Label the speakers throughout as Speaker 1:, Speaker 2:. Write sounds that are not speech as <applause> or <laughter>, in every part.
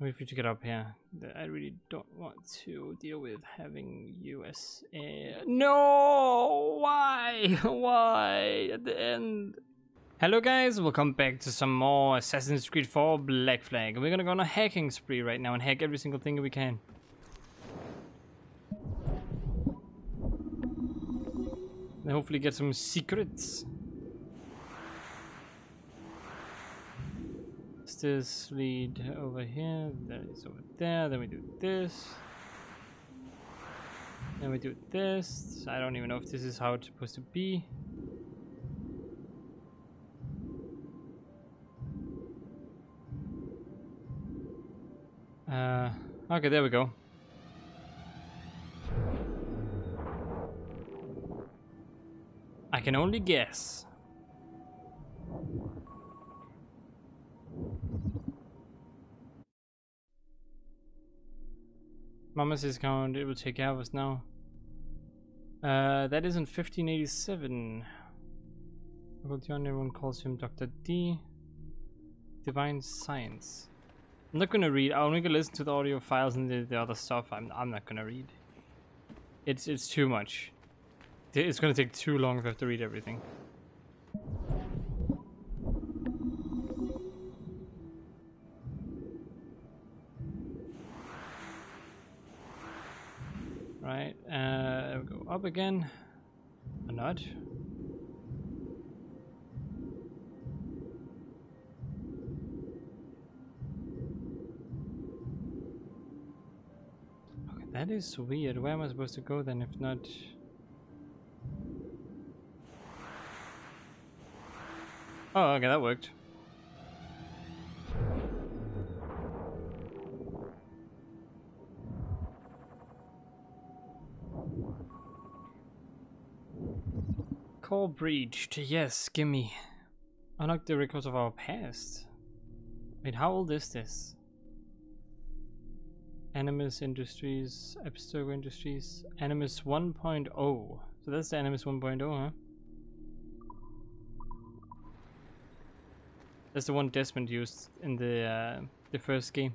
Speaker 1: Wait for you to get up here. I really don't want to deal with having USA. No! Why? <laughs> Why? At the end. Hello guys, welcome back to some more Assassin's Creed 4 Black Flag. We're gonna go on a hacking spree right now and hack every single thing we can. And hopefully get some secrets. This lead over here, that is over there, then we do this. Then we do this. I don't even know if this is how it's supposed to be. Uh, okay, there we go. I can only guess. Mama's discount, it will take us now. Uh, that is in 1587. John, everyone calls him Dr. D. Divine Science. I'm not gonna read, I'm only gonna listen to the audio files and the, the other stuff. I'm, I'm not gonna read. It's, it's too much. It's gonna take too long if I have to read everything. Up again. A nut. Okay, that is weird. Where am I supposed to go then if not... Oh, okay, that worked. Call breached. Yes, gimme. Unlock the records of our past. Wait, how old is this? Animus Industries, Abstergo Industries, Animus 1.0. So that's the Animus 1.0, huh? That's the one Desmond used in the uh, the first game.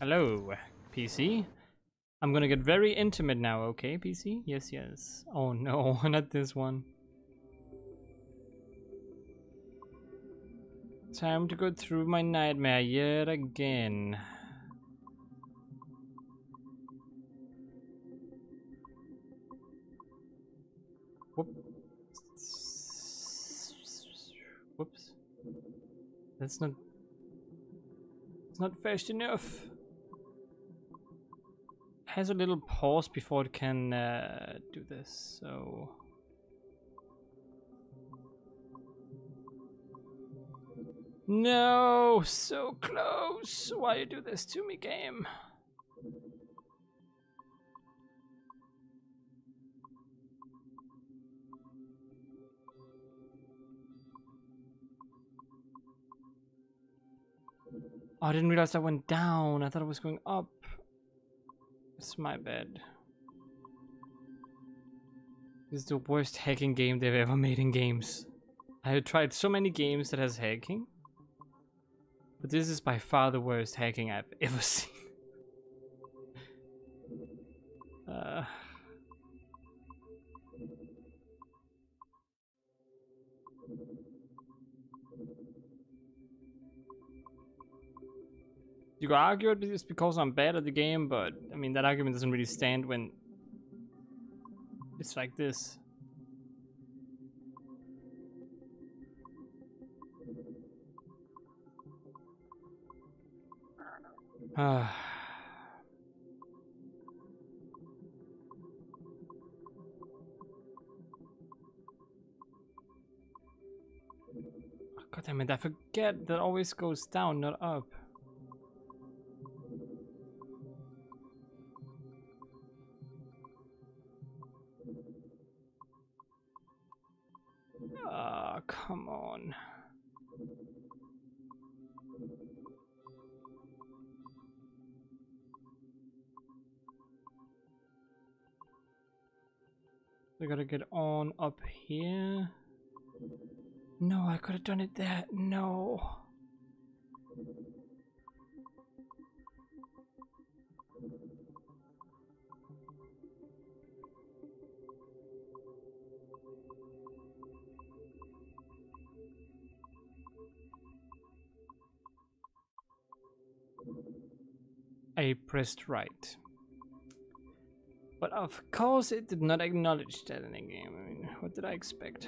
Speaker 1: Hello, PC. I'm gonna get very intimate now, okay, PC? Yes, yes. Oh no, <laughs> not this one. Time to go through my nightmare yet again. Whoops. Whoops. That's not... It's not fast enough has a little pause before it can uh, do this, so... No, so close. Why you do this to me, game? Oh, I didn't realize that went down. I thought it was going up. It's my bad. This is the worst hacking game they've ever made in games. I have tried so many games that has hacking. But this is by far the worst hacking I've ever <laughs> seen. You could argue it's because I'm bad at the game, but I mean that argument doesn't really stand when it's like this. Ah. <sighs> God damn it, I forget that always goes down, not up. Come on. I gotta get on up here. No, I could have done it there. No. I pressed right. But of course it did not acknowledge that in the game. I mean, what did I expect?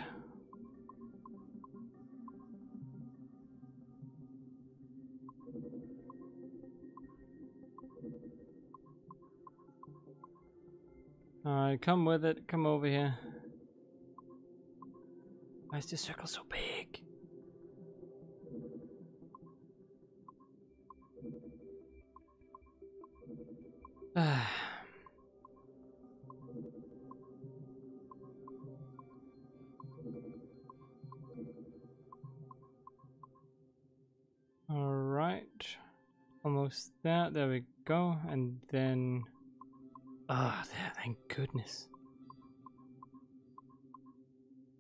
Speaker 1: Alright, come with it. Come over here. Why is this circle so big? Goodness.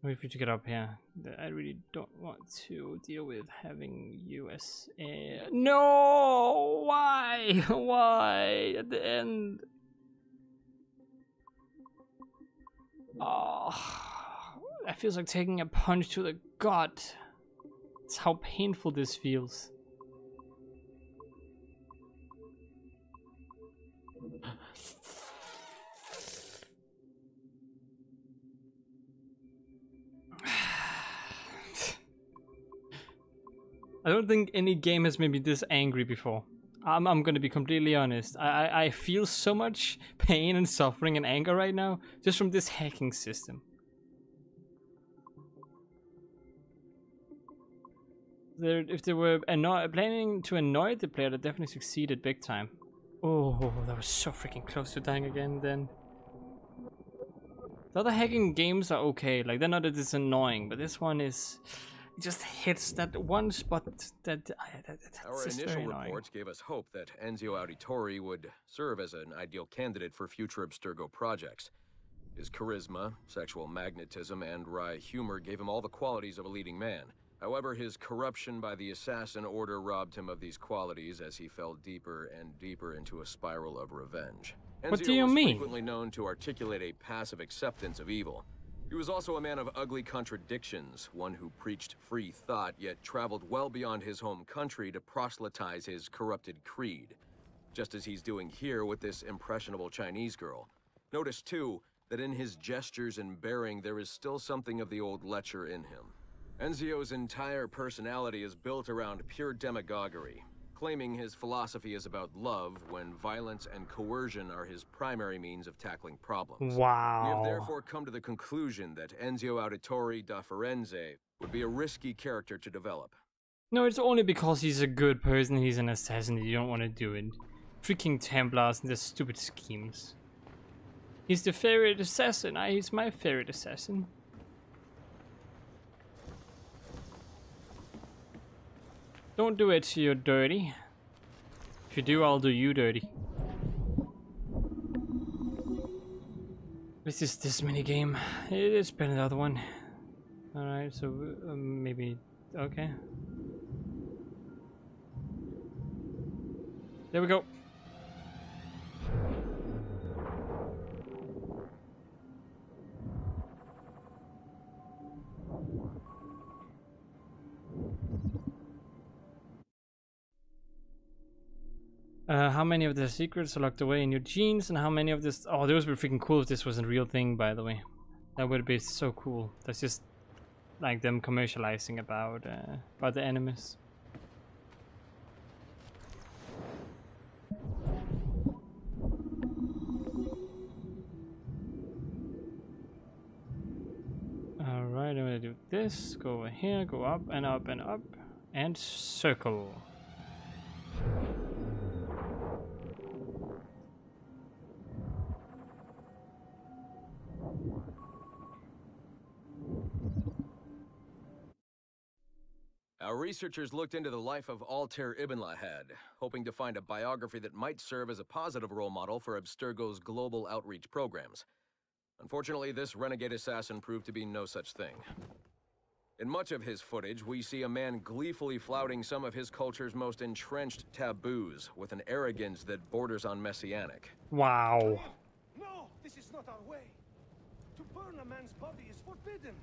Speaker 1: Wait for you to get up here. I really don't want to deal with having US. No! Why? <laughs> Why? At the end. Oh, that feels like taking a punch to the gut. It's how painful this feels. Don't think any game has made me this angry before. I'm, I'm gonna be completely honest. I, I, I feel so much <laughs> pain and suffering and anger right now just from this hacking system. There, if they were anno planning to annoy the player, they definitely succeeded big time. Oh, that was so freaking close to dying again then. The other hacking games are okay, like they're not as annoying, but this one is just hits that one spot that, uh, that that's
Speaker 2: Our initial reports gave us hope that Ezio Auditore would serve as an ideal candidate for future Abstergo projects. His charisma, sexual magnetism, and wry humor gave him all the qualities of a leading man. However, his corruption by the Assassin Order robbed him of these qualities as he fell deeper and deeper into a spiral of revenge. Ezio
Speaker 1: what do you
Speaker 2: was
Speaker 1: mean?
Speaker 2: frequently known to articulate a passive acceptance of evil. He was also a man of ugly contradictions, one who preached free thought, yet traveled well beyond his home country to proselytize his corrupted creed. Just as he's doing here with this impressionable Chinese girl. Notice, too, that in his gestures and bearing there is still something of the old lecher in him. Ezio's entire personality is built around pure demagoguery, claiming his philosophy is about love when violence and coercion are his primary means of tackling problems.
Speaker 1: Wow.
Speaker 2: We have therefore come to the conclusion that Ezio Auditore da Firenze would be a risky character to develop.
Speaker 1: No, it's only because he's a good person, he's an assassin, that you don't want to do it. Freaking Templars and their stupid schemes. He's the favorite assassin. I, he's my favorite assassin. Don't do it, you're dirty. If you do, I'll do you dirty. This is this mini game. It is better than the other one. Alright, so um, maybe... Okay. There we go. Uh, how many of the secrets are locked away in your genes, and how many of this? Oh, this would be freaking cool if this was a real thing. By the way, that would be so cool. That's just like them commercializing about uh, about the enemies. All right, I'm gonna do this. Go over here, go up and up and up, and circle.
Speaker 2: Our researchers looked into the life of Altair Ibn La'Ahad, hoping to find a biography that might serve as a positive role model for Abstergo's global outreach programs. Unfortunately, this renegade assassin proved to be no such thing. In much of his footage, we see a man gleefully flouting some of his culture's most entrenched taboos with an arrogance that borders on messianic.
Speaker 1: Wow.
Speaker 3: No, this is not our way. To burn a man's body is forbidden.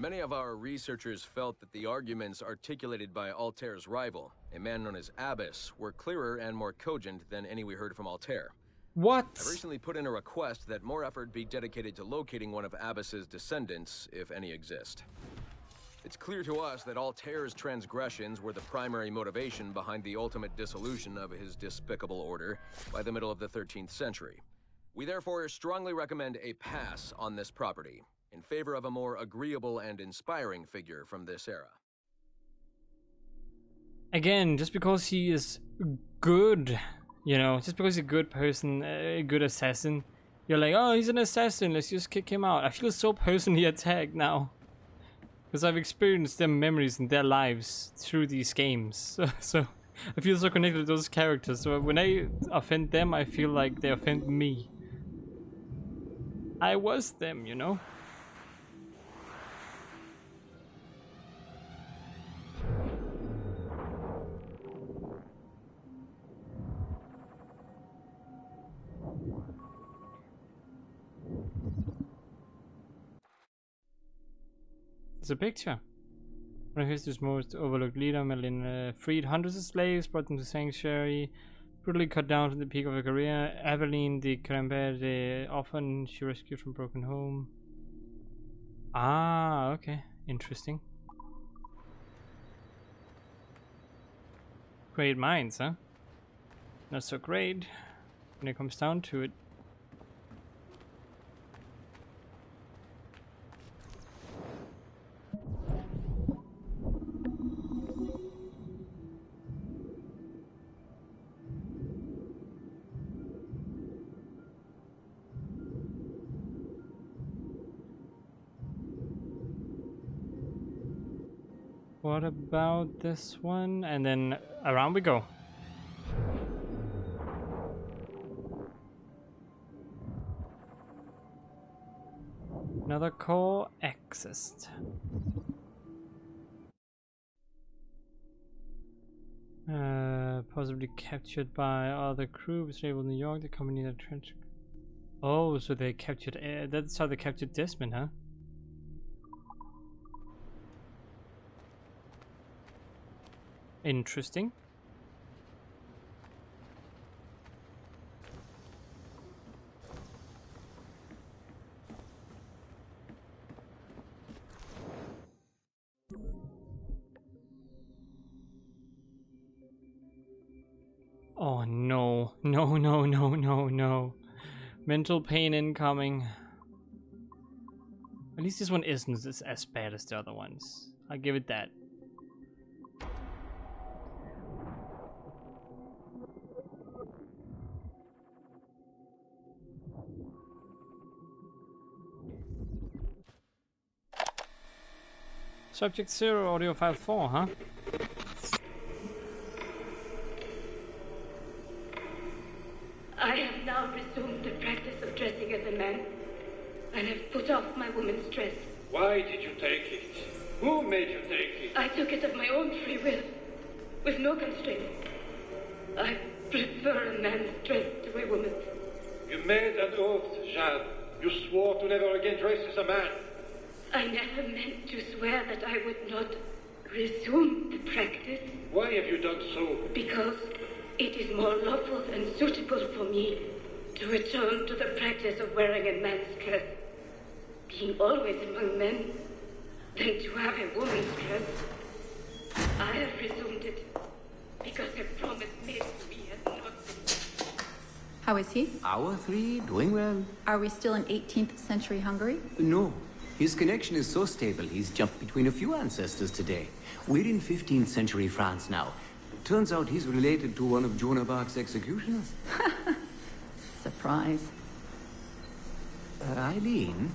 Speaker 2: Many of our researchers felt that the arguments articulated by Altair's rival, a man known as Abbas, were clearer and more cogent than any we heard from Altair.
Speaker 1: What?
Speaker 2: I've recently put in a request that more effort be dedicated to locating one of Abbas's descendants, if any exist. It's clear to us that Altair's transgressions were the primary motivation behind the ultimate dissolution of his despicable order by the middle of the 13th century. We therefore strongly recommend a pass on this property, in favor of a more agreeable and inspiring figure from this era.
Speaker 1: Again, just because he is good, you know, just because he's a good person, a good assassin, you're like, oh, he's an assassin, let's just kick him out. I feel so personally <laughs> attacked now. Because I've experienced their memories and their lives through these games. <laughs> So, so I feel so connected to those characters. So when I offend them, I feel like they offend me. I was them, you know? A picture. One of history's most overlooked leader, Merlin, uh, freed hundreds of slaves, brought them to sanctuary, brutally cut down to the peak of her career. Aveline de Crember de Often, she rescued from broken home. Ah, okay. Interesting. Great minds, huh? Not so great when it comes down to it. About this one? And then around we go. Another core accessed. Uh, possibly captured by other crew, disabled New York, the company that trench. Oh, so they captured. Uh, that's how they captured Desmond, huh? Interesting. Oh no, no, no, no, no, no. Mental pain incoming. At least this one isn't as, bad as the other ones. I'll give it that. Subject 0, audio file 4, huh?
Speaker 4: I have now resumed the practice of dressing as a man, and have put off my woman's dress.
Speaker 3: Why did you take it? Who made you take it?
Speaker 4: I took it of my own free will, with no constraint. I prefer a man's dress to a woman's.
Speaker 3: You made an oath, Jeanne. You swore to never again dress as a man.
Speaker 4: I never meant to swear that I would not resume the practice
Speaker 3: Why have you done so?
Speaker 4: because it is more lawful and suitable for me to return to the practice of wearing a man's dress, being always among men, than to have a woman's dress. I have resumed it because a promise made to me has not been
Speaker 5: How is he?
Speaker 6: Our three doing well?
Speaker 5: Are we still in 18th century Hungary?
Speaker 6: No. His connection is so stable, he's jumped between a few ancestors today. We're in 15th century France now. Turns out he's related to one of Joan of Arc's executioners. <laughs>
Speaker 5: Surprise.
Speaker 6: Uh, Eileen,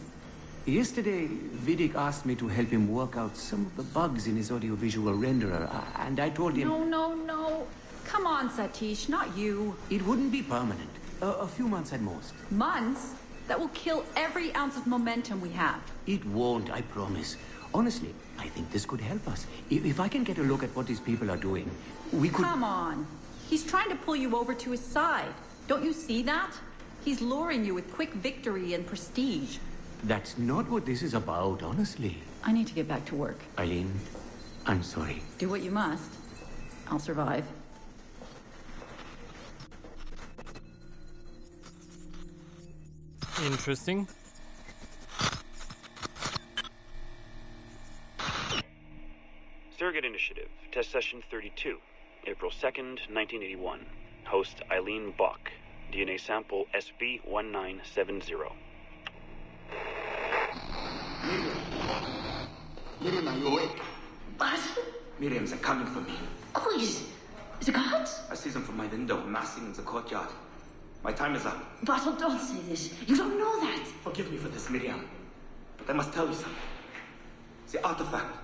Speaker 6: yesterday Vidic asked me to help him work out some of the bugs in his audiovisual renderer, uh, and I told him
Speaker 5: No, no, no. Come on, Satish, not you.
Speaker 6: it wouldn't be permanent. A, a few months at most.
Speaker 5: Months? That will kill every ounce of momentum we have.
Speaker 6: It won't, I promise. Honestly, I think this could help us. If, if I can get a look at what these people are doing, we could...
Speaker 5: Come on. He's trying to pull you over to his side. Don't you see that? He's luring you with quick victory and prestige.
Speaker 6: That's not what this is about, honestly.
Speaker 5: I need to get back to work.
Speaker 6: Eileen, I'm sorry.
Speaker 5: Do what you must. I'll survive.
Speaker 1: Interesting.
Speaker 7: Surrogate Initiative, Test Session 32, April 2nd, 1981. Host Eileen Bach, DNA sample SB1970.
Speaker 6: Miriam. Miriam, are you awake?
Speaker 8: What?
Speaker 6: Miriam's are coming for me.
Speaker 8: Who is the gods?
Speaker 6: I see them from my window, massing in the courtyard. My time is up.
Speaker 8: Basil, don't say this. You don't know that.
Speaker 6: Forgive me for this, Miriam. But I must tell you something. The artifact.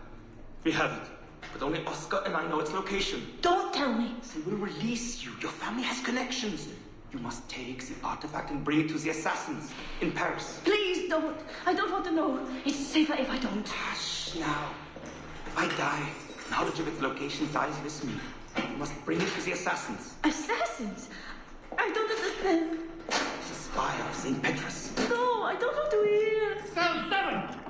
Speaker 6: We have it. But only Oscar and I know its location.
Speaker 8: Don't tell me.
Speaker 6: They will release you. Your family has connections. You must take the artifact and bring it to the assassins in Paris.
Speaker 8: Please don't. I don't want to know. It's safer if I don't.
Speaker 6: Hush now. If I die, knowledge of its location dies with me. You must bring it to the assassins.
Speaker 8: Assassins? I don't understand.
Speaker 6: The spy of St. Petrus.
Speaker 8: No, I don't want to hear.
Speaker 9: Cell 7!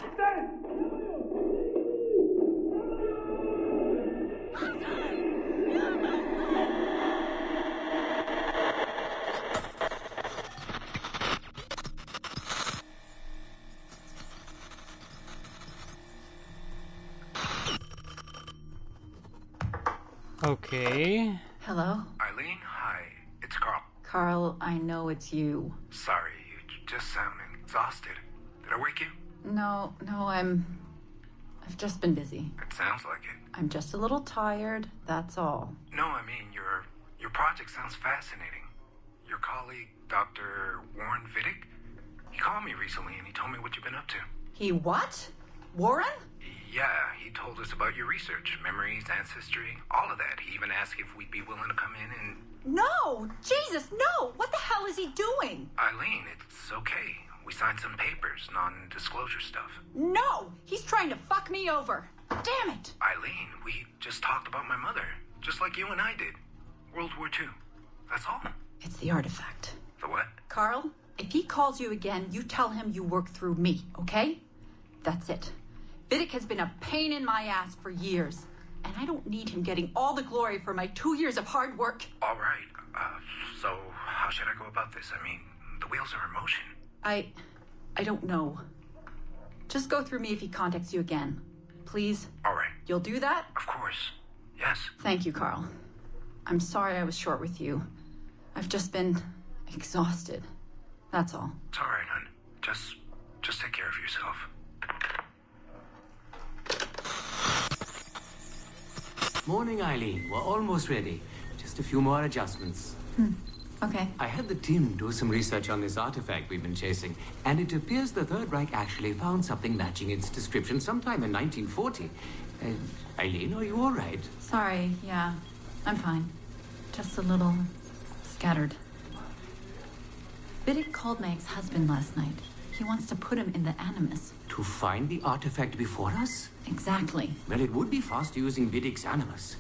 Speaker 1: Okay.
Speaker 5: Hello?
Speaker 10: Eileen, hi. It's Carl.
Speaker 5: Carl, I know it's you.
Speaker 10: Sorry, you just sound exhausted. Did I wake you?
Speaker 5: No, no, I'm. I've just been busy.
Speaker 10: It sounds like it.
Speaker 5: I'm just a little tired, that's all.
Speaker 10: No, I mean your your project sounds fascinating. Your colleague, Dr. Warren Vidic, he called me recently and he told me what you've been up to.
Speaker 5: He what? Warren?
Speaker 10: Yeah, he told us about your research, memories, ancestry, all of that. He even asked if we'd be willing to come in and
Speaker 5: No! Jesus, no! What the hell is he doing?
Speaker 10: Eileen, it's okay. We signed some papers, non-disclosure stuff.
Speaker 5: No! He's trying to fuck me over. Damn it!
Speaker 10: Eileen, we just talked about my mother, just like you and I did. World War II. That's all.
Speaker 5: It's the artifact.
Speaker 10: The what?
Speaker 5: Carl, if he calls you again, you tell him you work through me, okay? That's it. Vidic has been a pain in my ass for years, and I don't need him getting all the glory for my two years of hard work.
Speaker 10: All right. Uh, so how should I go about this? I mean, the wheels are in motion.
Speaker 5: I. I don't know. Just go through me if he contacts you again. Please?
Speaker 10: All right.
Speaker 5: You'll do that?
Speaker 10: Of course. Yes.
Speaker 5: Thank you, Carl. I'm sorry I was short with you. I've just been exhausted. That's all.
Speaker 10: It's all right, hon. Just, just take care of yourself.
Speaker 6: Morning, Eileen. We're almost ready. Just a few more adjustments. Hmm.
Speaker 5: Okay.
Speaker 6: I had the team do some research on this artifact we've been chasing, and it appears the Third Reich actually found something matching its description sometime in 1940. Uh, Eileen, are you all right?
Speaker 5: Sorry, yeah. I'm fine. Just a little scattered. Vidic called my ex-husband last night. He wants to put him in the Animus.
Speaker 6: To find the artifact before us?
Speaker 5: Exactly.
Speaker 6: Well, it would be fast using Vidic's Animus.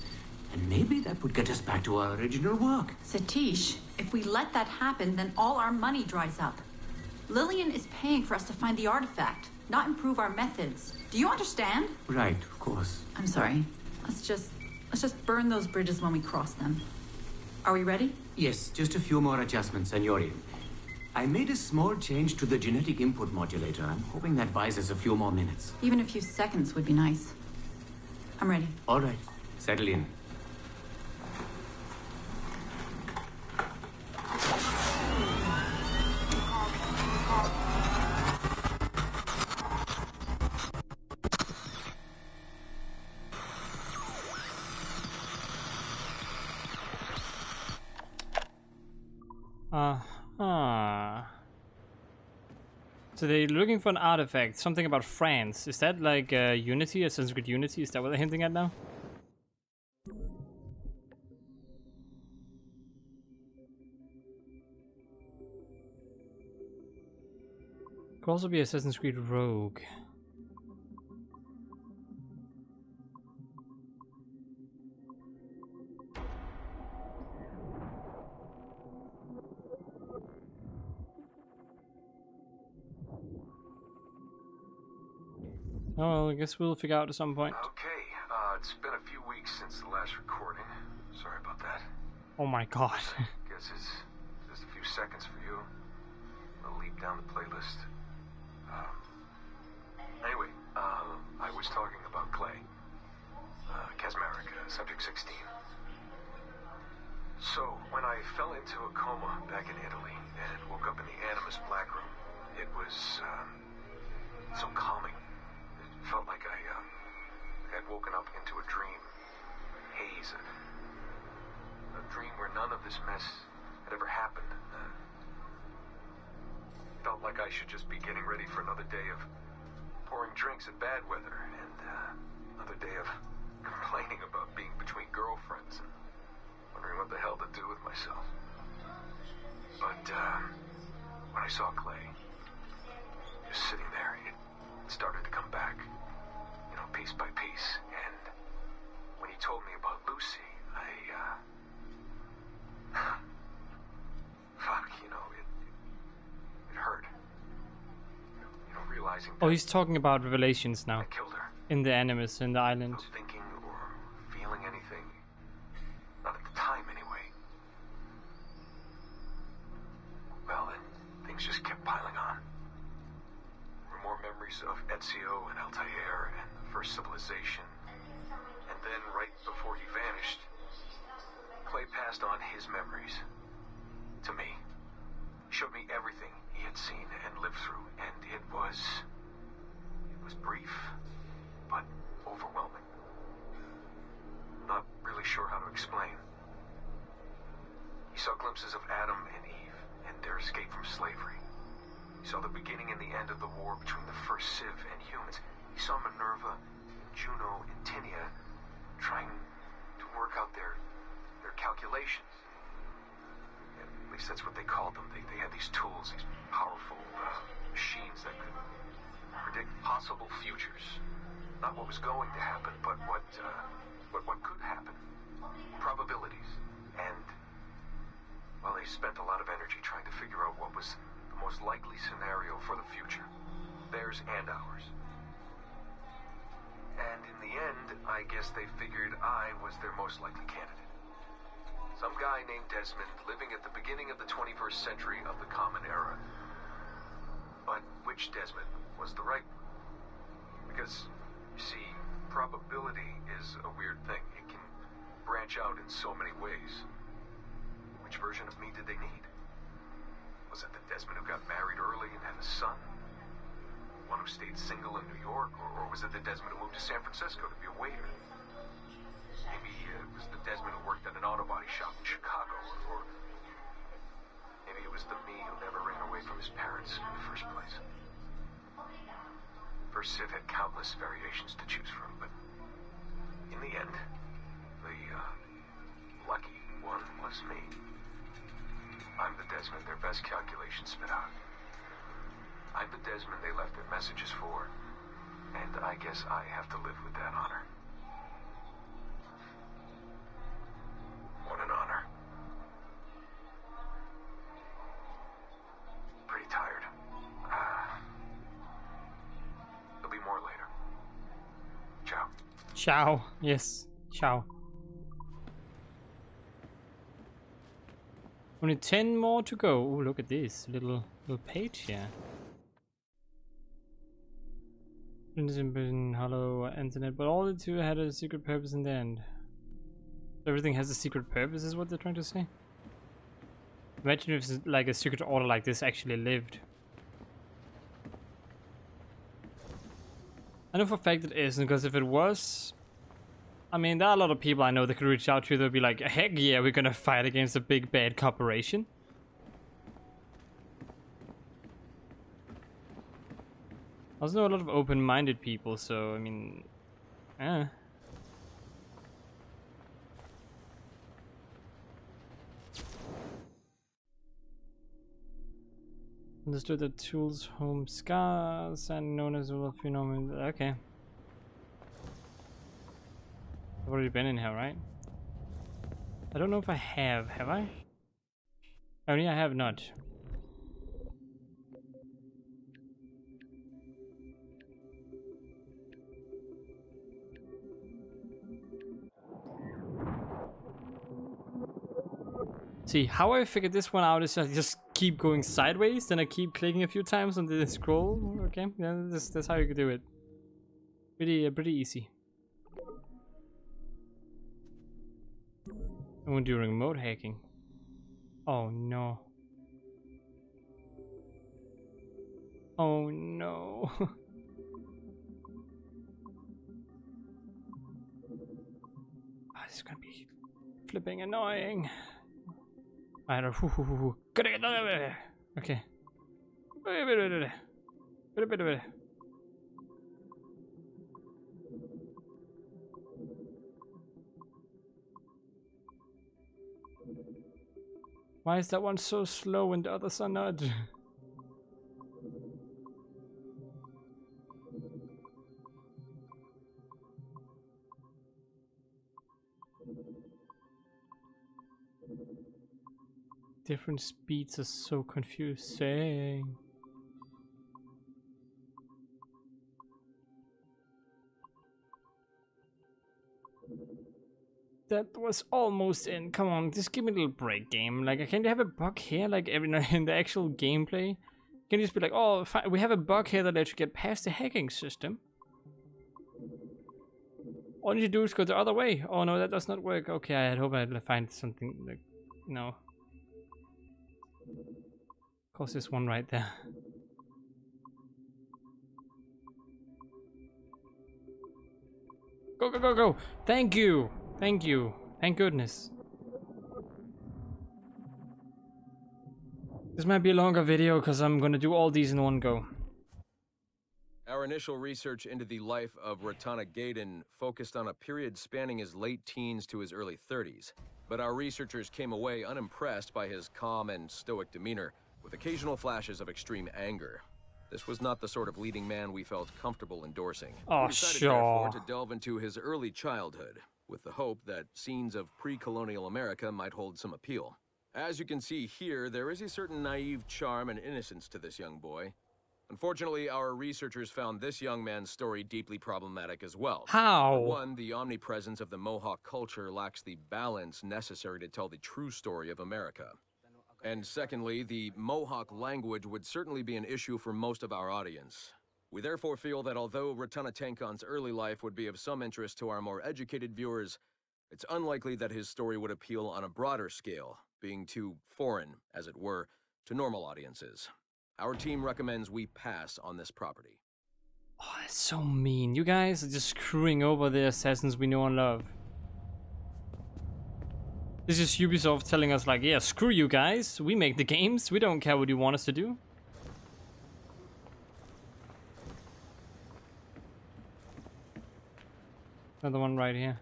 Speaker 6: And maybe that would get us back to our original work.
Speaker 5: Satish, if we let that happen, then all our money dries up. Lillian is paying for us to find the artifact, not improve our methods. Do you understand?
Speaker 6: Right, of course.
Speaker 5: I'm sorry. Let's just let's just burn those bridges when we cross them. Are we ready?
Speaker 6: Yes, just a few more adjustments, and you're in. I made a small change to the genetic input modulator. I'm hoping that buys us a few more minutes.
Speaker 5: Even a few seconds would be nice. I'm ready.
Speaker 6: All right, settle in.
Speaker 1: Uh, Uh-huh. So they're looking for an artifact, something about France. Is that like uh, Unity, Assassin's Creed Unity? Is that what they're hinting at now? Could also be Assassin's Creed Rogue. Oh, well, I guess we'll figure out at some point.
Speaker 11: Okay, uh, it's been a few weeks since the last recording. Sorry about that.
Speaker 1: Oh my god. <laughs>
Speaker 11: Guess it's just a few seconds for you. I'll leap down the playlist. Um, anyway, uh, I was talking about Clay. Uh, uh, subject 16. So, when I fell into a coma back in Italy and woke up in the Animus Black Room, it was, um, so calming. Felt like I, uh, had woken up into a dream. Haze. A, a dream where none of this mess had ever happened. Uh, felt like I should just be getting ready for another day of pouring drinks in bad weather and uh, another day of <laughs> complaining about being between girlfriends and wondering what the hell to do with myself. But uh, when I saw Clay, just sitting there, it started to come back, you know, piece by piece. And when he told me about Lucy, I, uh, <laughs> fuck, you know, it, it hurt. You know, realizing
Speaker 1: Oh, he's talking about Revelations now.
Speaker 11: I killed her.
Speaker 1: In the Animus, in the island.
Speaker 11: Not thinking or feeling anything. Not at the time, anyway. Well, then, things just kept piling on. There were more memories of And Altair and the first civilization. And then, right before he vanished, Clay passed on his memories to me. Showed me everything he had seen and lived through, and it was. It was brief, but overwhelming. Not really sure how to explain. He saw glimpses of Adam and Eve and their escape from slavery. He saw the beginning and the end of the war between the first Civ and humans. He saw Minerva, Juno, and Tinia trying to work out their their calculations. At least that's what they called them. They, they had these tools, these powerful uh, machines that could predict possible futures. Not what was going to happen, but what, uh, what, what could happen. Probabilities. And, well, they spent a lot of energy trying to figure out what was most likely scenario for the future. Theirs and ours. And in the end, I guess they figured I was their most likely candidate. Some guy named Desmond living at the beginning of the 21st century of the Common Era. But which Desmond was the right one? Because, you see, probability is a weird thing. It can branch out in so many ways. Which version of me did they need? Was it the Desmond who got married early and had a son? One who stayed single in New York? Or, or was it the Desmond who moved to San Francisco to be a waiter? Maybe uh, it was the Desmond who worked at an auto body shop in Chicago, or maybe it was the me who never ran away from his parents in the first place. First Civ had countless variations to choose from, but in the end, the uh, lucky one was me. I'm the Desmond their best calculations spit out. I'm the Desmond they left their messages for, and I guess I have to live with that honor. What an honor. Pretty tired. Uh, there'll be more later. Ciao.
Speaker 1: Ciao. Yes. Ciao. Only 10 more to go. Oh, look at this little little page here. Been hello internet, but all the two had a secret purpose in the end. Everything has a secret purpose, is what they're trying to say. Imagine if like a secret order like this actually lived. I know for a fact it isn't, because if it was, I mean, there are a lot of people I know that could reach out to. They'll be like, "Heck yeah, we're gonna fight against a big bad corporation." I also know a lot of open-minded people, so I mean, eh. Understood that tools home scars and known as a phenomenon. Okay. I've already been in here, right? I don't know if I have. Have I? Only I have not. See, how I figured this one out is I just keep going sideways, then I keep clicking a few times on the scroll. Okay, yeah, that's, that's how you can do it. Pretty, uh, pretty easy. I won't do remote hacking. Oh no. Oh no. oh, <laughs> this is gonna be flipping annoying. I don't know. Okay. Why is that one so slow and the others are not? <laughs> Different speeds are so confusing. That was almost in. Come on, just give me a little break, game. Like, I can you have a bug here, like every <laughs> in the actual gameplay? Can you just be like, oh, we have a bug here that lets you get past the hacking system? All you do is go the other way. Oh no, that does not work. Okay, I hope I find something like, no. Of course, there's one right there. Go, go, go, go! Thank you! Thank you. Thank goodness. This might be a longer video because I'm gonna do all these in one go.
Speaker 2: Our initial research into the life of Ratonhnhaké:ton focused on a period spanning his late teens to his early 30s. But our researchers came away unimpressed by his calm and stoic demeanor, with occasional flashes of extreme anger. This was not the sort of leading man we felt comfortable endorsing.
Speaker 1: Oh,
Speaker 2: we decided,
Speaker 1: sure.
Speaker 2: therefore, to delve into his early childhood, with the hope that scenes of pre-colonial America might hold some appeal. As you can see here, there is a certain naive charm and innocence to this young boy. Unfortunately, our researchers found this young man's story deeply problematic as well.
Speaker 1: How?
Speaker 2: For one, the omnipresence of the Mohawk culture lacks the balance necessary to tell the true story of America. And secondly, the Mohawk language would certainly be an issue for most of our audience. We therefore feel that although Ratonhnhaké:ton's early life would be of some interest to our more educated viewers, it's unlikely that his story would appeal on a broader scale, being too foreign, as it were, to normal audiences. Our team recommends we pass on this property.
Speaker 1: Oh, that's so mean. You guys are just screwing over the assassins we know and love. This is Ubisoft telling us like, yeah, screw you guys. We make the games. We don't care what you want us to do. Another one right here.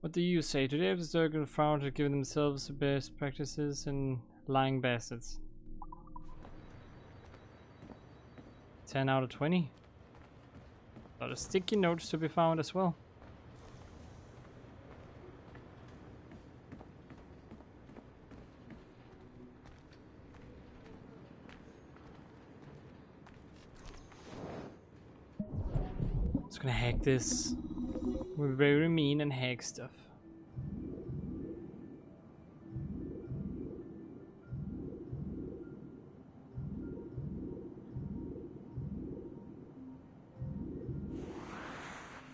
Speaker 1: What do you say? Today the Zergan found to give themselves the best practices in lying bastards. 10 out of 20. A lot of sticky notes to be found as well. Just gonna hack this. We're very mean and hack stuff.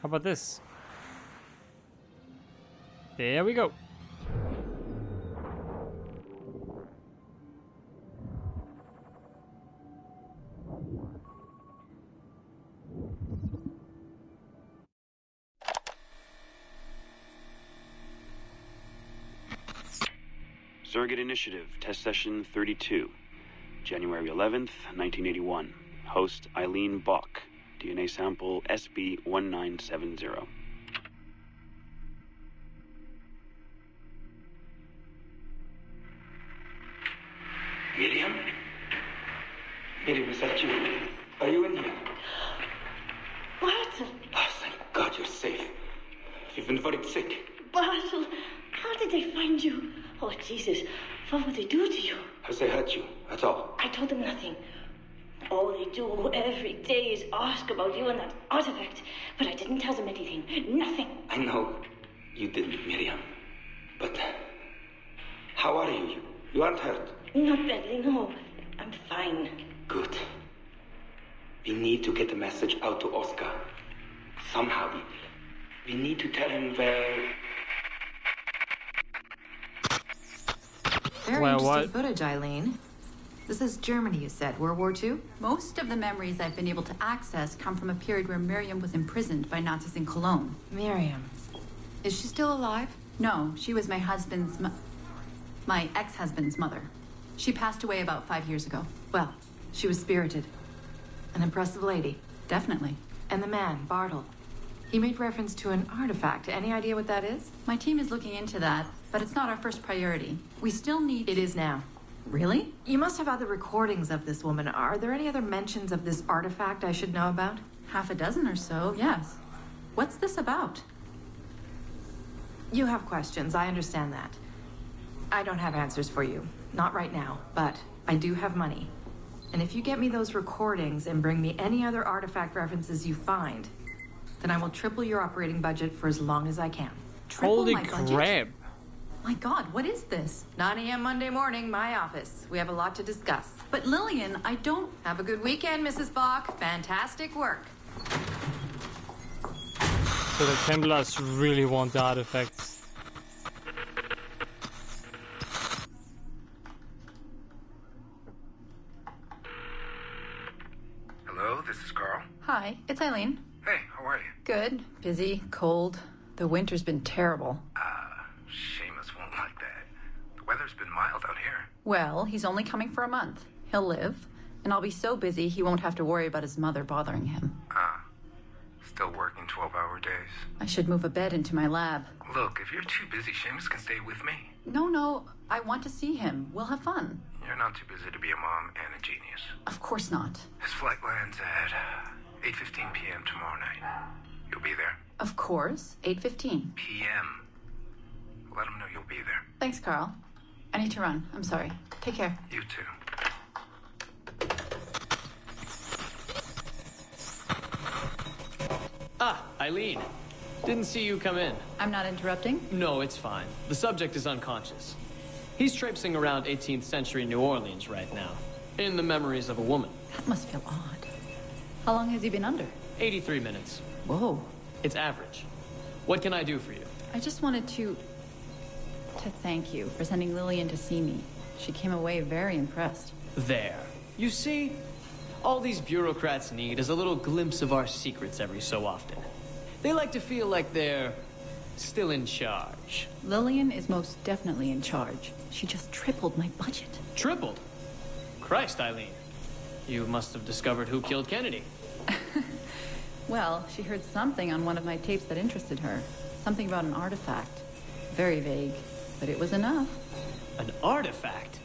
Speaker 1: How about this? There we go.
Speaker 7: Initiative, Test Session 32. January 11th, 1981. Host Eileen Bach. DNA sample SB1970.
Speaker 12: Miriam, is that you? Are you in here?
Speaker 8: Bartle!
Speaker 12: Oh, thank God you're safe. You've been very sick.
Speaker 8: Bartle! How did they find you? Oh, Jesus. What would they do to you?
Speaker 12: Has they hurt you at all?
Speaker 8: I told them nothing. All they do every day is ask about you and that artifact. But I didn't tell them anything. Nothing.
Speaker 12: I know you didn't, Miriam. But uh, how are you? You aren't hurt.
Speaker 8: Not badly, no. I'm fine.
Speaker 12: Good. We need to get the message out to Oscar. Somehow. We, we need to tell him where.
Speaker 13: Very
Speaker 1: Well,
Speaker 13: interesting
Speaker 1: what-
Speaker 13: footage, Eileen. This is Germany, you said. World War II?
Speaker 5: Most of the memories I've been able to access come from a period where Miriam was imprisoned by Nazis in Cologne.
Speaker 13: Miriam. Is she still alive?
Speaker 5: No, she was my husband's, mo- my ex-husband's mother. She passed away about five years ago.
Speaker 13: Well, she was spirited. An impressive lady.
Speaker 5: Definitely.
Speaker 13: And the man, Bartle. He made reference to an artifact. Any idea what that is?
Speaker 5: My team is looking into that, but it's not our first priority. We still need.
Speaker 13: It is now.
Speaker 5: Really?
Speaker 13: You must have other recordings of this woman. Are there any other mentions of this artifact I should know about?
Speaker 5: Half a dozen or so, yes. What's this about?
Speaker 13: You have questions. I understand that. I don't have answers for you. Not right now, but I do have money. And if you get me those recordings and bring me any other artifact references you find, then I will triple your operating budget for as long as I can.
Speaker 5: Triple
Speaker 1: Holy
Speaker 5: my budget?
Speaker 1: Crap.
Speaker 5: My God, what is this?
Speaker 13: 9 a.m. Monday morning, my office. We have a lot to discuss.
Speaker 5: But Lillian, I don't.
Speaker 13: Have a good weekend, Mrs. Bach. Fantastic work.
Speaker 1: So the Templars really want the artifacts.
Speaker 11: Hello, this is Carl.
Speaker 5: Hi, it's Eileen.
Speaker 11: Hey, how are you?
Speaker 5: Good. Busy, cold. The winter's been terrible.
Speaker 11: Ah, Seamus won't like that. The weather's been mild out here.
Speaker 5: Well, he's only coming for a month. He'll live. And I'll be so busy he won't have to worry about his mother bothering him.
Speaker 11: Ah, still working 12 hour days.
Speaker 5: I should move a bed into my lab.
Speaker 11: Look, if you're too busy, Seamus can stay with me.
Speaker 5: No, no, I want to see him. We'll have fun.
Speaker 11: You're not too busy to be a mom and a genius.
Speaker 5: Of course not.
Speaker 11: His flight lands at 8.15 p.m. tomorrow night. You'll be there?
Speaker 5: Of course. 8.15.
Speaker 11: P.m. Let him know you'll be there.
Speaker 5: Thanks, Carl. I need to run. I'm sorry. Take care.
Speaker 11: You too.
Speaker 14: Ah, Eileen. Didn't see you come in.
Speaker 5: I'm not interrupting.
Speaker 14: No, it's fine. The subject is unconscious. He's traipsing around 18th century New Orleans right now, in the memories of a woman.
Speaker 5: That must feel odd. How long has he been under?
Speaker 14: 83 minutes.
Speaker 5: Whoa.
Speaker 14: It's average. What can I do for you?
Speaker 5: I just wanted to. To thank you for sending Lillian to see me. She came away very impressed.
Speaker 14: There. You see, all these bureaucrats need is a little glimpse of our secrets every so often. They like to feel like they're still in charge.
Speaker 5: Lillian is most definitely in charge. She just tripled my budget.
Speaker 14: Tripled? Christ, Eileen. You must have discovered who killed Kennedy. <laughs>
Speaker 5: Well, she heard something on one of my tapes that interested her. Something about an artifact. Very vague, but it was enough.
Speaker 14: An artifact?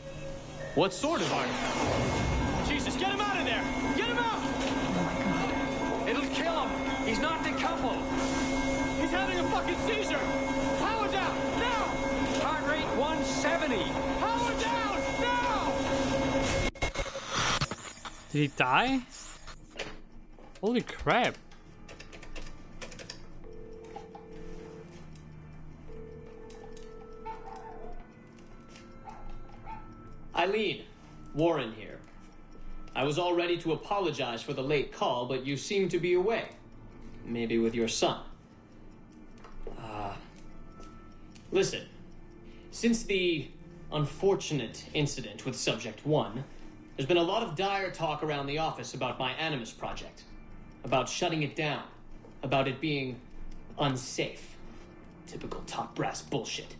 Speaker 14: What sort of artifact? Jesus, get him out of there! Get him out!
Speaker 5: Oh my god.
Speaker 14: It'll kill him! He's not decoupled! He's having a fucking seizure! Power down! Now! Heart rate 170! Power down! Now!
Speaker 1: Did he die? Holy crap.
Speaker 14: Eileen, Warren here. I was all ready to apologize for the late call, but you seem to be away. Maybe with your son. Uh, listen, since the unfortunate incident with Subject 1, there's been a lot of dire talk around the office about my Animus project, about shutting it down, about it being unsafe. Typical top brass bullshit.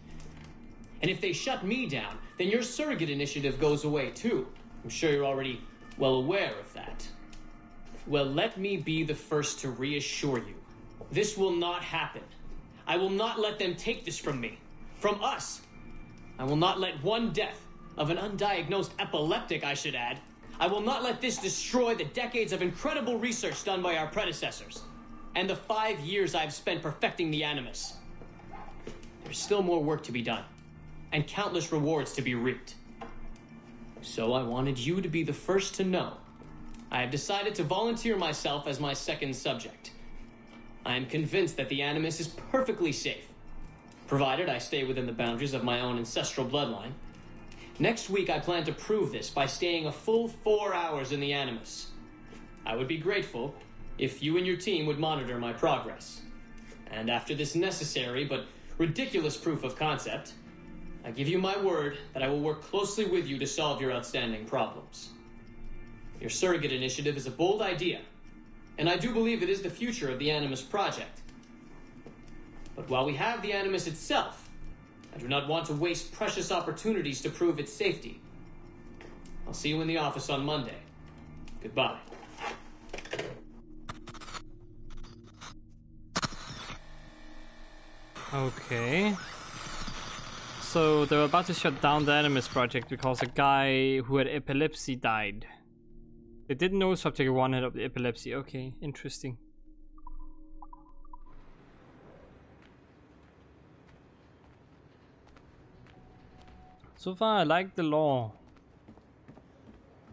Speaker 14: And if they shut me down, then your surrogate initiative goes away too. I'm sure you're already well aware of that. Well, let me be the first to reassure you. This will not happen. I will not let them take this from me. From us. I will not let one death of an undiagnosed epileptic, I should add. I will not let this destroy the decades of incredible research done by our predecessors, and the five years I've spent perfecting the Animus. There's still more work to be done, and countless rewards to be reaped. So I wanted you to be the first to know. I have decided to volunteer myself as my second subject. I am convinced that the Animus is perfectly safe, provided I stay within the boundaries of my own ancestral bloodline. Next week, I plan to prove this by staying a full four hours in the Animus. I would be grateful if you and your team would monitor my progress. And after this necessary but ridiculous proof of concept, I give you my word that I will work closely with you to solve your outstanding problems. Your surrogate initiative is a bold idea, and I do believe it is the future of the Animus Project. But while we have the Animus itself, I do not want to waste precious opportunities to prove its safety. I'll see you in the office on Monday. Goodbye.
Speaker 1: Okay. So they were about to shut down the Animus project because a guy who had epilepsy died. They didn't know subject 1 had epilepsy. Okay, interesting. So far, I like the law.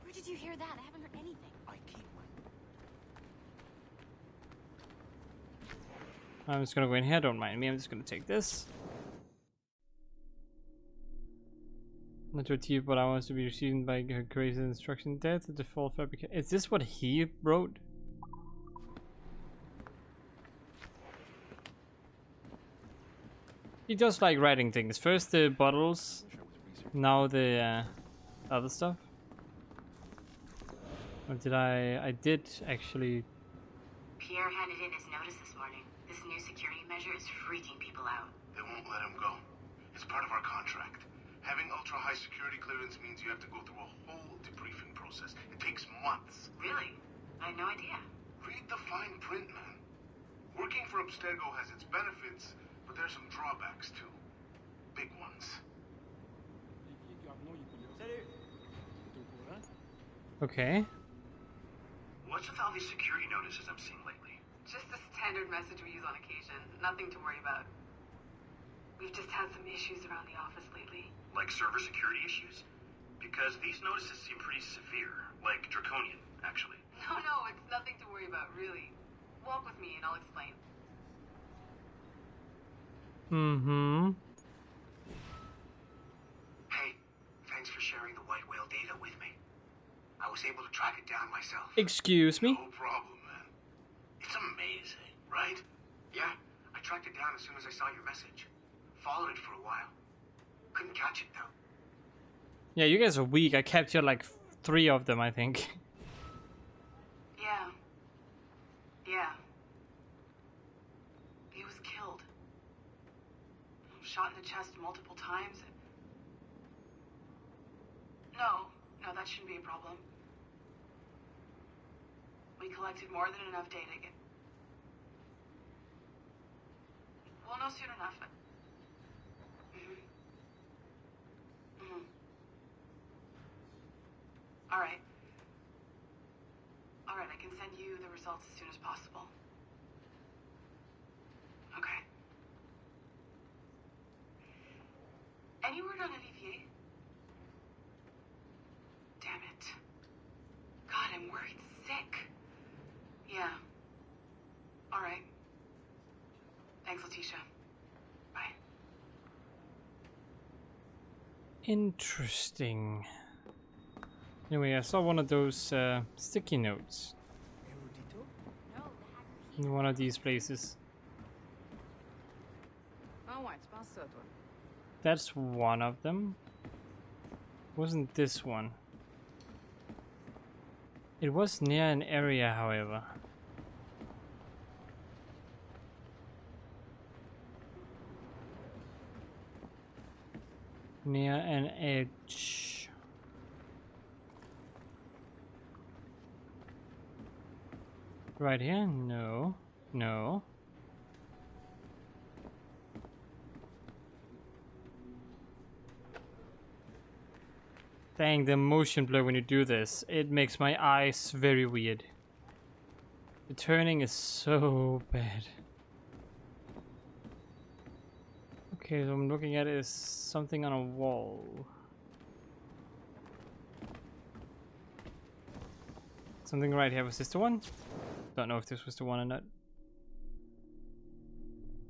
Speaker 15: Where did you hear that? I haven't heard anything. I keep
Speaker 1: I'm just gonna go in here, don't mind me. I'm just gonna take this. Not to achieve what I want to be received by her crazy instruction death, the default fabric. Is this what he wrote? He just like writing things. First the bottles, now the uh, other stuff. Or did I? I did actually.
Speaker 16: Pierre handed in his notice this morning. This new security measure is freaking people out.
Speaker 9: They won't let him go. It's part of our contract. Having ultra-high security clearance means you have to go through a whole debriefing process. It takes months.
Speaker 16: Really? I had no idea.
Speaker 9: Read the fine print, man. Working for Abstergo has its benefits, but there's some drawbacks too. Big ones.
Speaker 1: Okay.
Speaker 16: What's with all these security notices I'm seeing lately? Just a standard message we use on occasion. Nothing to worry about. We've just had some issues around the office lately.
Speaker 17: Like server security issues? Because these notices seem pretty severe. Like draconian, actually. <laughs>
Speaker 16: No, no, it's nothing to worry about, really. Walk with me and I'll explain.
Speaker 1: Mm-hmm.
Speaker 9: Hey, thanks for sharing the white whale data with me. I was able to track it down myself.
Speaker 1: Excuse me?
Speaker 9: No problem, man. It's amazing, right? Yeah, I tracked it down as soon as I saw your message. Followed it for a while. Couldn't catch it though.
Speaker 1: Yeah, you guys are weak. I captured like three of them, I think. <laughs>
Speaker 16: Yeah. Yeah. He was killed. Shot in the chest multiple times. No, no, that shouldn't be a problem. We collected more than enough data. We'll know soon enough. Mm-hmm. Mm-hmm. All right. All right, I can send you the results as soon as possible. Okay. Any word on Olivier? Damn it. God, I'm worried sick. Yeah. All right. Thanks, Laetitia. Bye.
Speaker 1: Interesting. Anyway, I saw one of those uh, sticky notes in one of these places. That's one of them. Wasn't this one? It was near an area, however. Near an edge. Right here? No. No. Dang, the motion blur when you do this, it makes my eyes very weird. The turning is so bad. Okay, so I'm looking at is something on a wall. Something right here. Was this the one? Don't know if this was the one or not.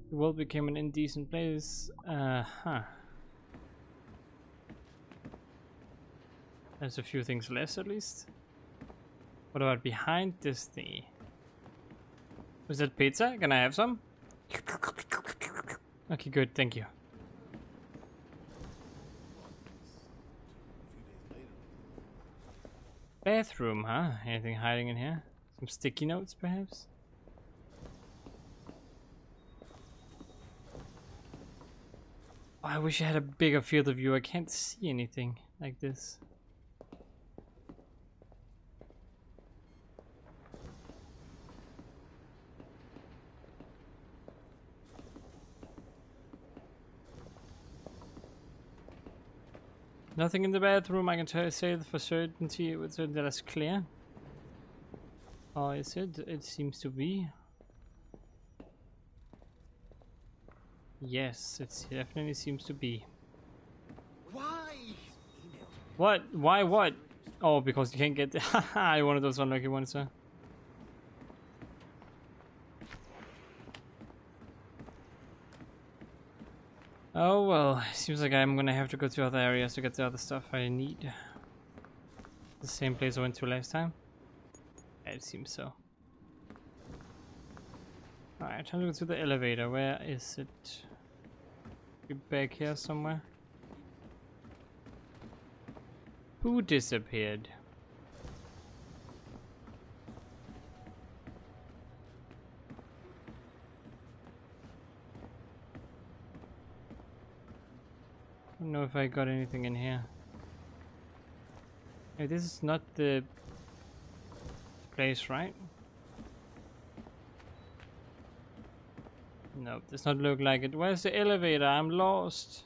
Speaker 1: The world became an indecent place. Uh huh. There's a few things less at least. What about behind this thingy? Was that pizza? Can I have some? Okay, good, thank you. Bathroom, huh? Anything hiding in here? Some sticky notes, perhaps? Oh, I wish I had a bigger field of view. I can't see anything like this. Nothing in the bathroom I can tell, say for certainty is clear. Oh, is it? It seems to be. Yes, it definitely seems to be.
Speaker 3: Why?
Speaker 1: What? Why what? Oh, because you can't get... <laughs> Haha, one of those unlucky ones, huh? Oh well, seems like I'm gonna have to go to other areas to get the other stuff I need. The same place I went to last time? It seems so. Alright, time to go through the elevator. Where is it? Back here somewhere? Who disappeared? I don't know if I got anything in here. Hey, this is not the place, right? Nope, does not look like it. Where's the elevator? I'm lost.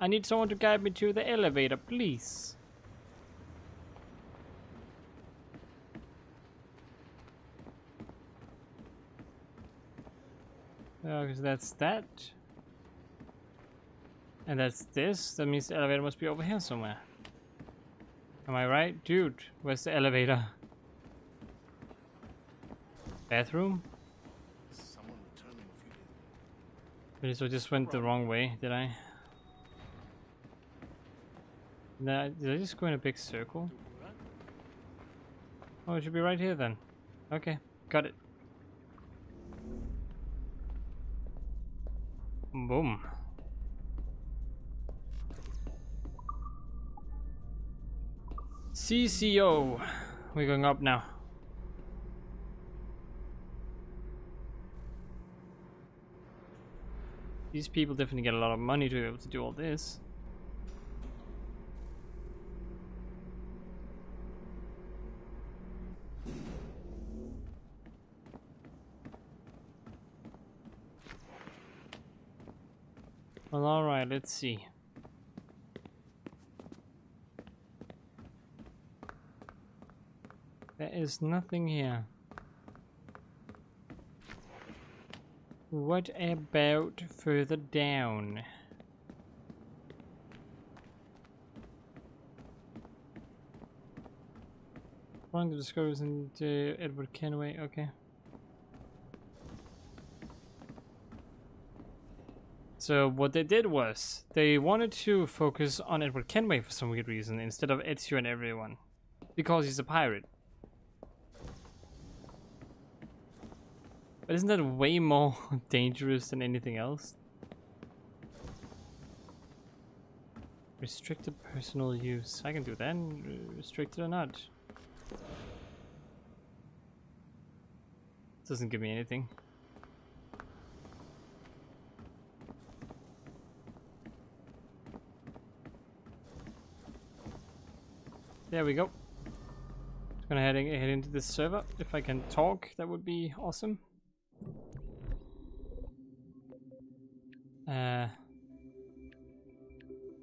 Speaker 1: I need someone to guide me to the elevator, please. Oh, because that's that. And that's this. That means the elevator must be over here somewhere. Am I right? Dude, where's the elevator? Bathroom? Okay, so I just went the wrong way, did I? Nah, did I just go in a big circle? Oh, it should be right here then. Okay, got it. Boom. CCO. We're going up now. These people definitely get a lot of money to be able to do all this. Well, alright, let's see. Is nothing here. What about further down? Following the discoveries in uh, Edward Kenway, okay. So what they did was, they wanted to focus on Edward Kenway for some weird reason, instead of Ezio and everyone. Because he's a pirate. But isn't that way more <laughs> dangerous than anything else? Restricted personal use. I can do that. Restricted or not. Doesn't give me anything. There we go. Just gonna head, in, head into this server. If I can talk, that would be awesome. Uh,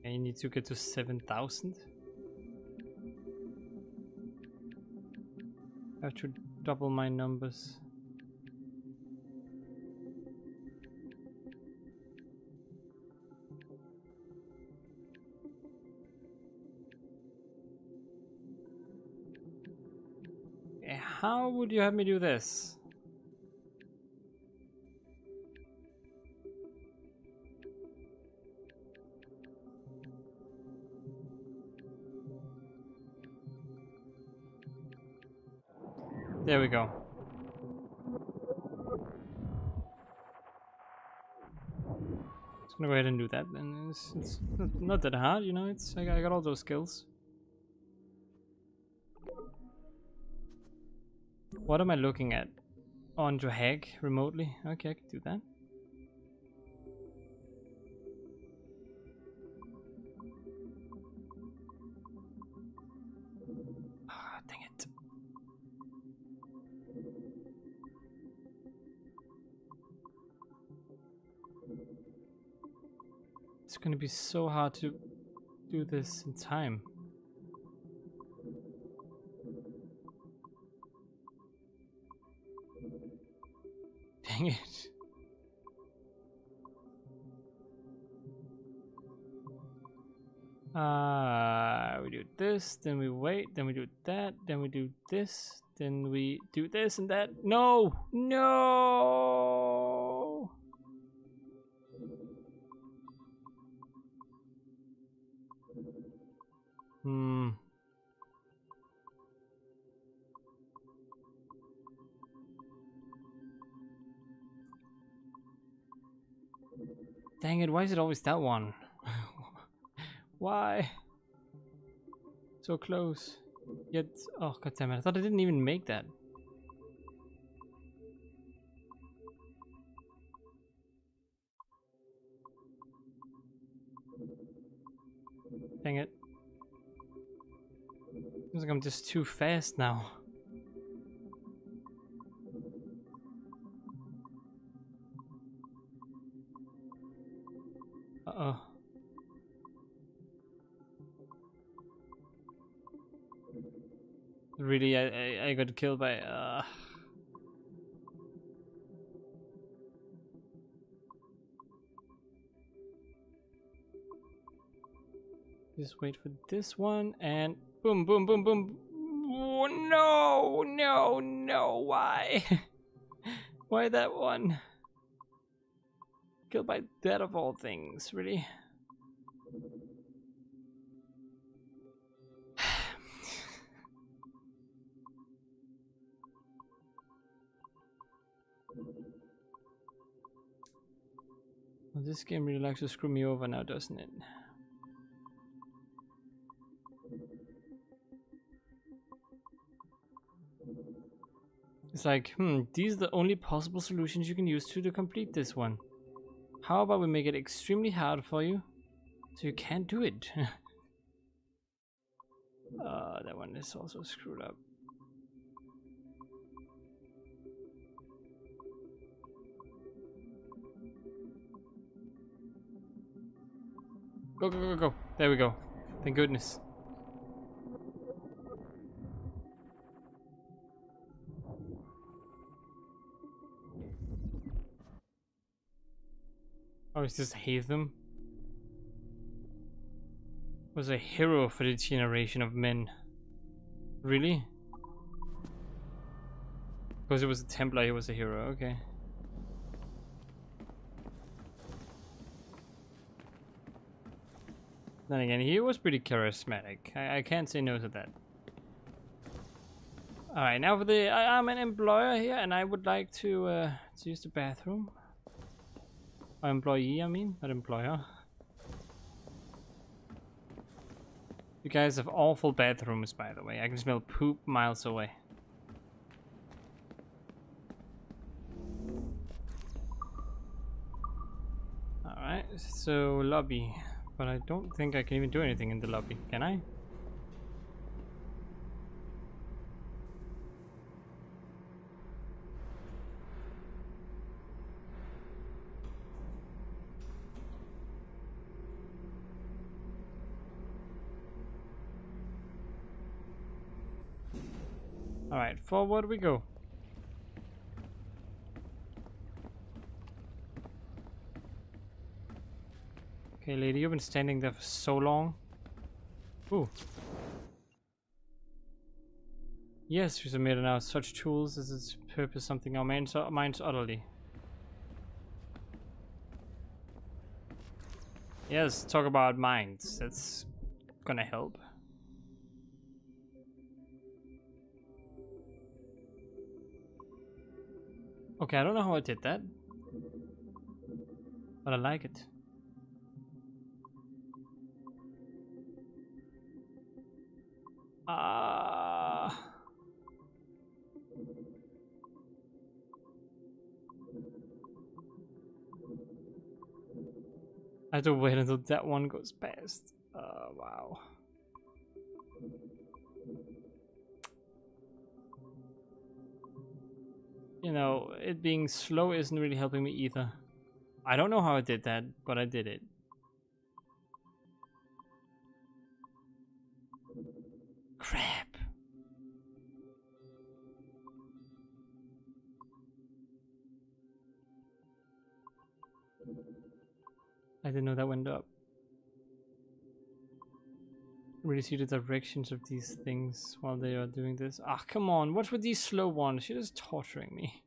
Speaker 1: I need to get to 7,000. I have to double my numbers. Eh, How would you have me do this? There we go. Just gonna go ahead and do that, and it's, it's not, that hard, you know. It's I got, I got all those skills. What am I looking at? On to remotely? Okay, I can do that. Be so hard to do this in time. <laughs> Dang it. Uh, we do this, then we wait, then we do that, then we do this, then we do this and that. No! No! Why is it always that one? <laughs> why? So close. Yet, oh god damn it, I thought I didn't even make that. Dang it. Seems like I'm just too fast now. Got killed by, uh... Just wait for this one, and boom, boom, boom, boom. No, no, no, why? <laughs> why that one? Killed by that of all things, really? Well, this game really likes to screw me over now, doesn't it? It's like, hmm, these are the only possible solutions you can use to, to complete this one. How about we make it extremely hard for you, so you can't do it? uh, <laughs> that one is also screwed up. Go, go, go, go. There we go. Thank goodness. Oh, is this Haytham? Was a hero for the generation of men. Really? Because it was a Templar, he was a hero, okay. Then again, he was pretty charismatic. I, I can't say no to that. Alright, now for the... I, am an employer here, and I would like to, uh, to use the bathroom. Or employee, I mean, not employer. You guys have awful bathrooms, by the way. I can smell poop miles away. Alright, so lobby. But I don't think I can even do anything in the lobby, can I? Alright, forward we go. Okay, lady, you've been standing there for so long. Ooh. Yes, she's made now such tools as its purpose something our minds, our minds utterly. Yes, talk about minds. That's gonna help. Okay, I don't know how I did that. But I like it. Ah. I have to wait until that one goes past. Oh, wow. You know, it being slow isn't really helping me either. I don't know how I did that, but I did it. Didn't know that went up. Really see the directions of these things while they are doing this. Ah, come on, what's with these slow ones? She's just torturing me.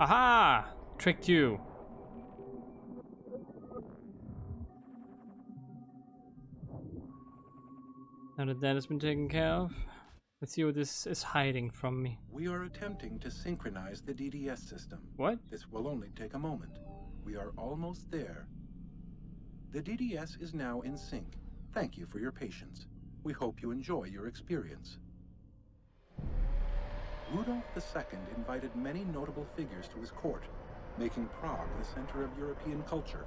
Speaker 1: Aha! Tricked you. Now that that has been taken care of, let's see what this is hiding from me.
Speaker 18: We are attempting to synchronize the DDS system.
Speaker 1: What?
Speaker 18: This will only take a moment. We are almost there. The DDS is now in sync. Thank you for your patience. We hope you enjoy your experience. Rudolf II invited many notable figures to his court, making Prague the center of European culture.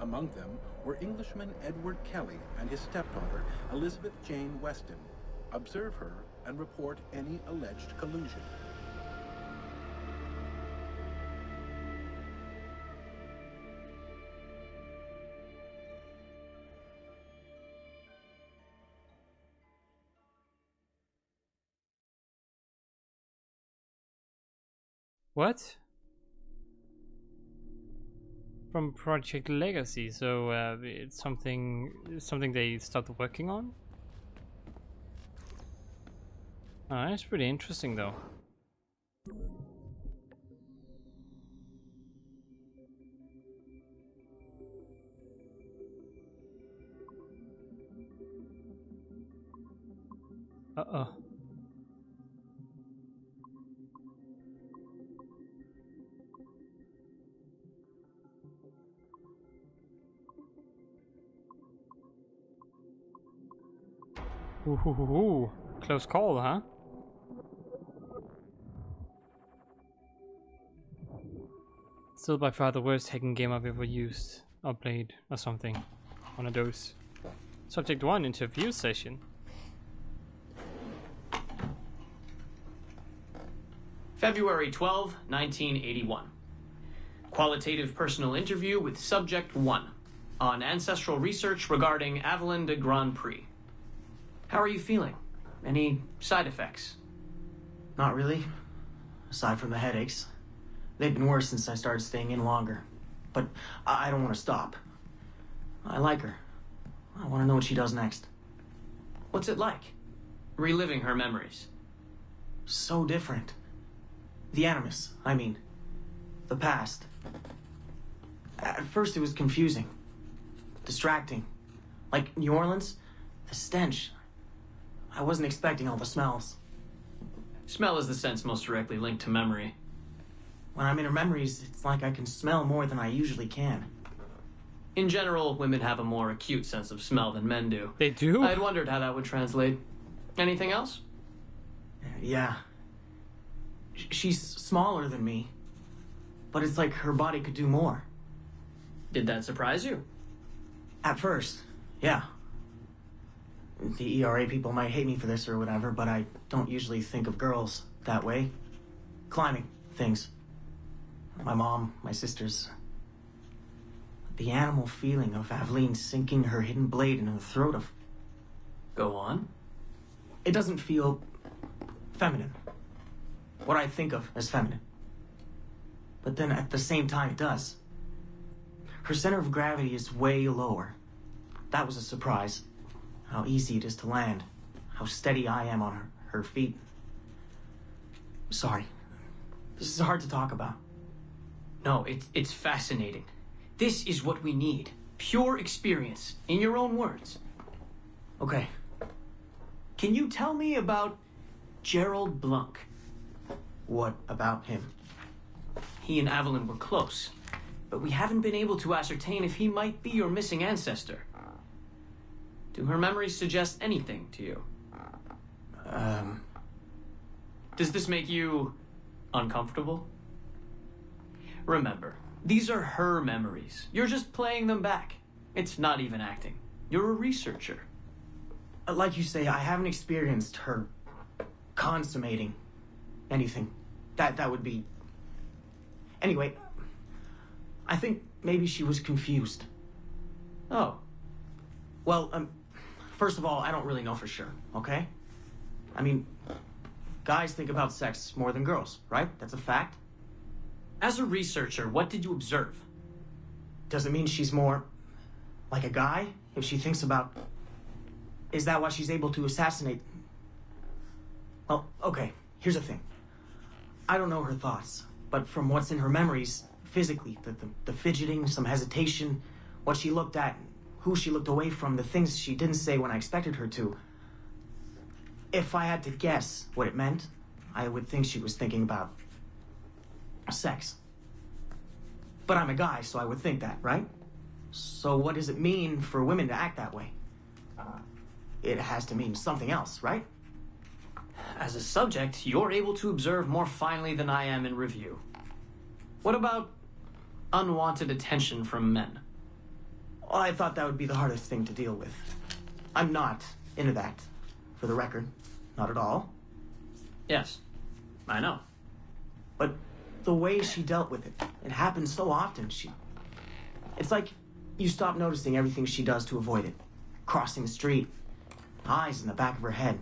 Speaker 18: Among them were Englishman Edward Kelly and his stepdaughter, Elizabeth Jane Weston. Observe her and report any alleged collusion.
Speaker 1: What? From Project Legacy, so uh, it's something something they started working on. Oh, that's pretty interesting, though. Uh oh. Ooh, close call, huh? Still by far the worst hacking game I've ever used or played or something. One of those. Subject 1 interview session.
Speaker 14: February 12, 1981. Qualitative personal interview with Subject 1 on ancestral research regarding Aveline de Grandpré. How are you feeling? Any side effects?
Speaker 19: Not really. Aside from the headaches. They've been worse since I started staying in longer. But I don't want to stop. I like her. I want to know what she does next.
Speaker 14: What's it like? Reliving her memories.
Speaker 19: So different. The Animus, I mean. The past. At first it was confusing. Distracting. Like New Orleans, the stench. I wasn't expecting all the smells.
Speaker 14: Smell is the sense most directly linked to memory.
Speaker 19: When I'm in her memories, it's like I can smell more than I usually can.
Speaker 14: In general, women have a more acute sense of smell than men do.
Speaker 1: They do?
Speaker 14: I had wondered how that would translate. Anything else?
Speaker 19: Uh, yeah. She's smaller than me, but it's like her body could do more.
Speaker 14: Did that surprise you?
Speaker 19: At first, yeah. The ERA people might hate me for this or whatever, but I don't usually think of girls that way. Climbing things. My mom, my sisters. The animal feeling of Aveline sinking her hidden blade into the throat of.
Speaker 14: Go on.
Speaker 19: It doesn't feel feminine. What I think of as feminine. But then at the same time, it does. Her center of gravity is way lower. That was a surprise. How easy it is to land. How steady I am on her, her feet. Sorry. This is hard to talk about.
Speaker 14: No, it's, it's fascinating. This is what we need. Pure experience, in your own words.
Speaker 19: Okay.
Speaker 14: Can you tell me about Gerald Blanc?
Speaker 19: What about him?
Speaker 14: He and Aveline were close, but we haven't been able to ascertain if he might be your missing ancestor. Do her memories suggest anything to you?
Speaker 19: Um.
Speaker 14: Does this make you uncomfortable? Remember, these are her memories. You're just playing them back. It's not even acting. You're a researcher.
Speaker 19: Uh, Like you say, I haven't experienced her consummating anything. That that would be. Anyway, I think maybe she was confused.
Speaker 14: Oh.
Speaker 19: Well, um, first of all, I don't really know for sure. Okay. I mean, guys think about sex more than girls, right? That's a fact.
Speaker 14: As a researcher, what did you observe?
Speaker 19: Does it mean she's more like a guy if she thinks about. Is that why she's able to assassinate? Well, okay, here's the thing. I don't know her thoughts, but from what's in her memories, physically, the, the, the fidgeting, some hesitation, what she looked at, who she looked away from, the things she didn't say when I expected her to. If I had to guess what it meant, I would think she was thinking about sex. But I'm a guy, so I would think that, right? So what does it mean for women to act that way? Uh, it has to mean something else, right?
Speaker 14: As a subject, you're able to observe more finely than I am in review. What about unwanted attention from men?
Speaker 19: Well, I thought that would be the hardest thing to deal with. I'm not into that, for the record. Not at all.
Speaker 14: Yes, I know.
Speaker 19: But the way she dealt with it, it happens so often. She. It's like you stop noticing everything she does to avoid it. Crossing the street, eyes in the back of her head.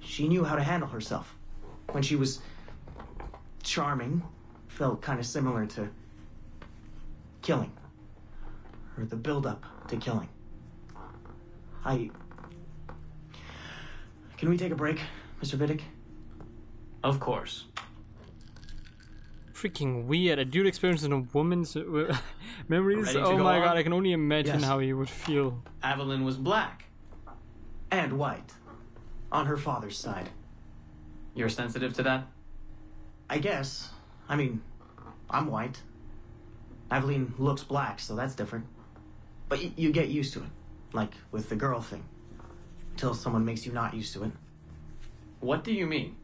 Speaker 19: She knew how to handle herself. When she was charming, felt kind of similar to killing. Or the build up to killing. I. Can we take a break, Mr. Vidic?
Speaker 14: Of course.
Speaker 1: Freaking weird. A dude experiencing a woman's uh, <laughs> memories. Oh
Speaker 14: go
Speaker 1: my
Speaker 14: on?
Speaker 1: god, I can only imagine
Speaker 19: Yes.
Speaker 1: how he would feel.
Speaker 14: Aveline was black.
Speaker 19: And white. On her father's side.
Speaker 14: You're sensitive to that?
Speaker 19: I guess. I mean, I'm white. Aveline looks black, so that's different. But y- you get used to it. Like with the girl thing. Until someone makes you not used to it.
Speaker 14: What do you mean?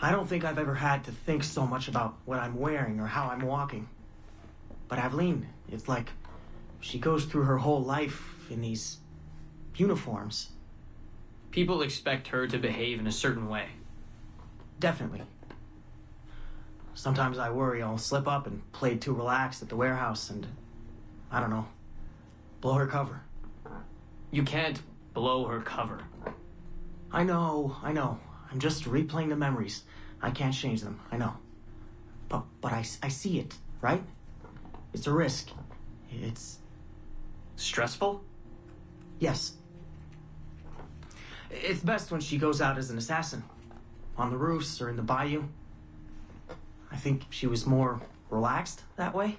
Speaker 19: I don't think I've ever had to think so much about what I'm wearing or how I'm walking. But Aveline, it's like she goes through her whole life in these uniforms.
Speaker 14: People expect her to behave in a certain way.
Speaker 19: Definitely. Sometimes I worry I'll slip up and play too relaxed at the warehouse and, I don't know, blow her cover.
Speaker 14: You can't blow her cover.
Speaker 19: I know, I know. I'm just replaying the memories. I can't change them, I know. But, but I, I see it, right? It's a risk. It's.
Speaker 14: Stressful?
Speaker 19: Yes. It's best when she goes out as an assassin. On the roofs or in the bayou. I think she was more relaxed that way.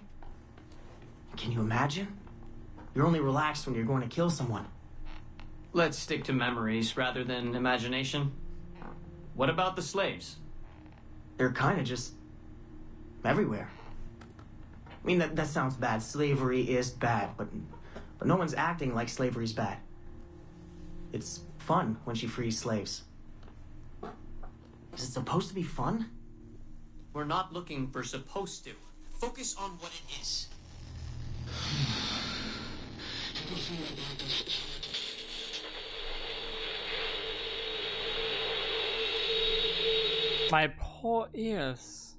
Speaker 19: Can you imagine? You're only relaxed when you're going to kill someone.
Speaker 14: Let's stick to memories rather than imagination. What about the slaves?
Speaker 19: They're kind of just everywhere. I mean, that, that sounds bad. Slavery is bad, but, but no one's acting like slavery's bad. It's fun when she frees slaves. Is it supposed to be fun?
Speaker 14: We're not looking for supposed to. Focus on what it is before about this.
Speaker 1: My poor ears.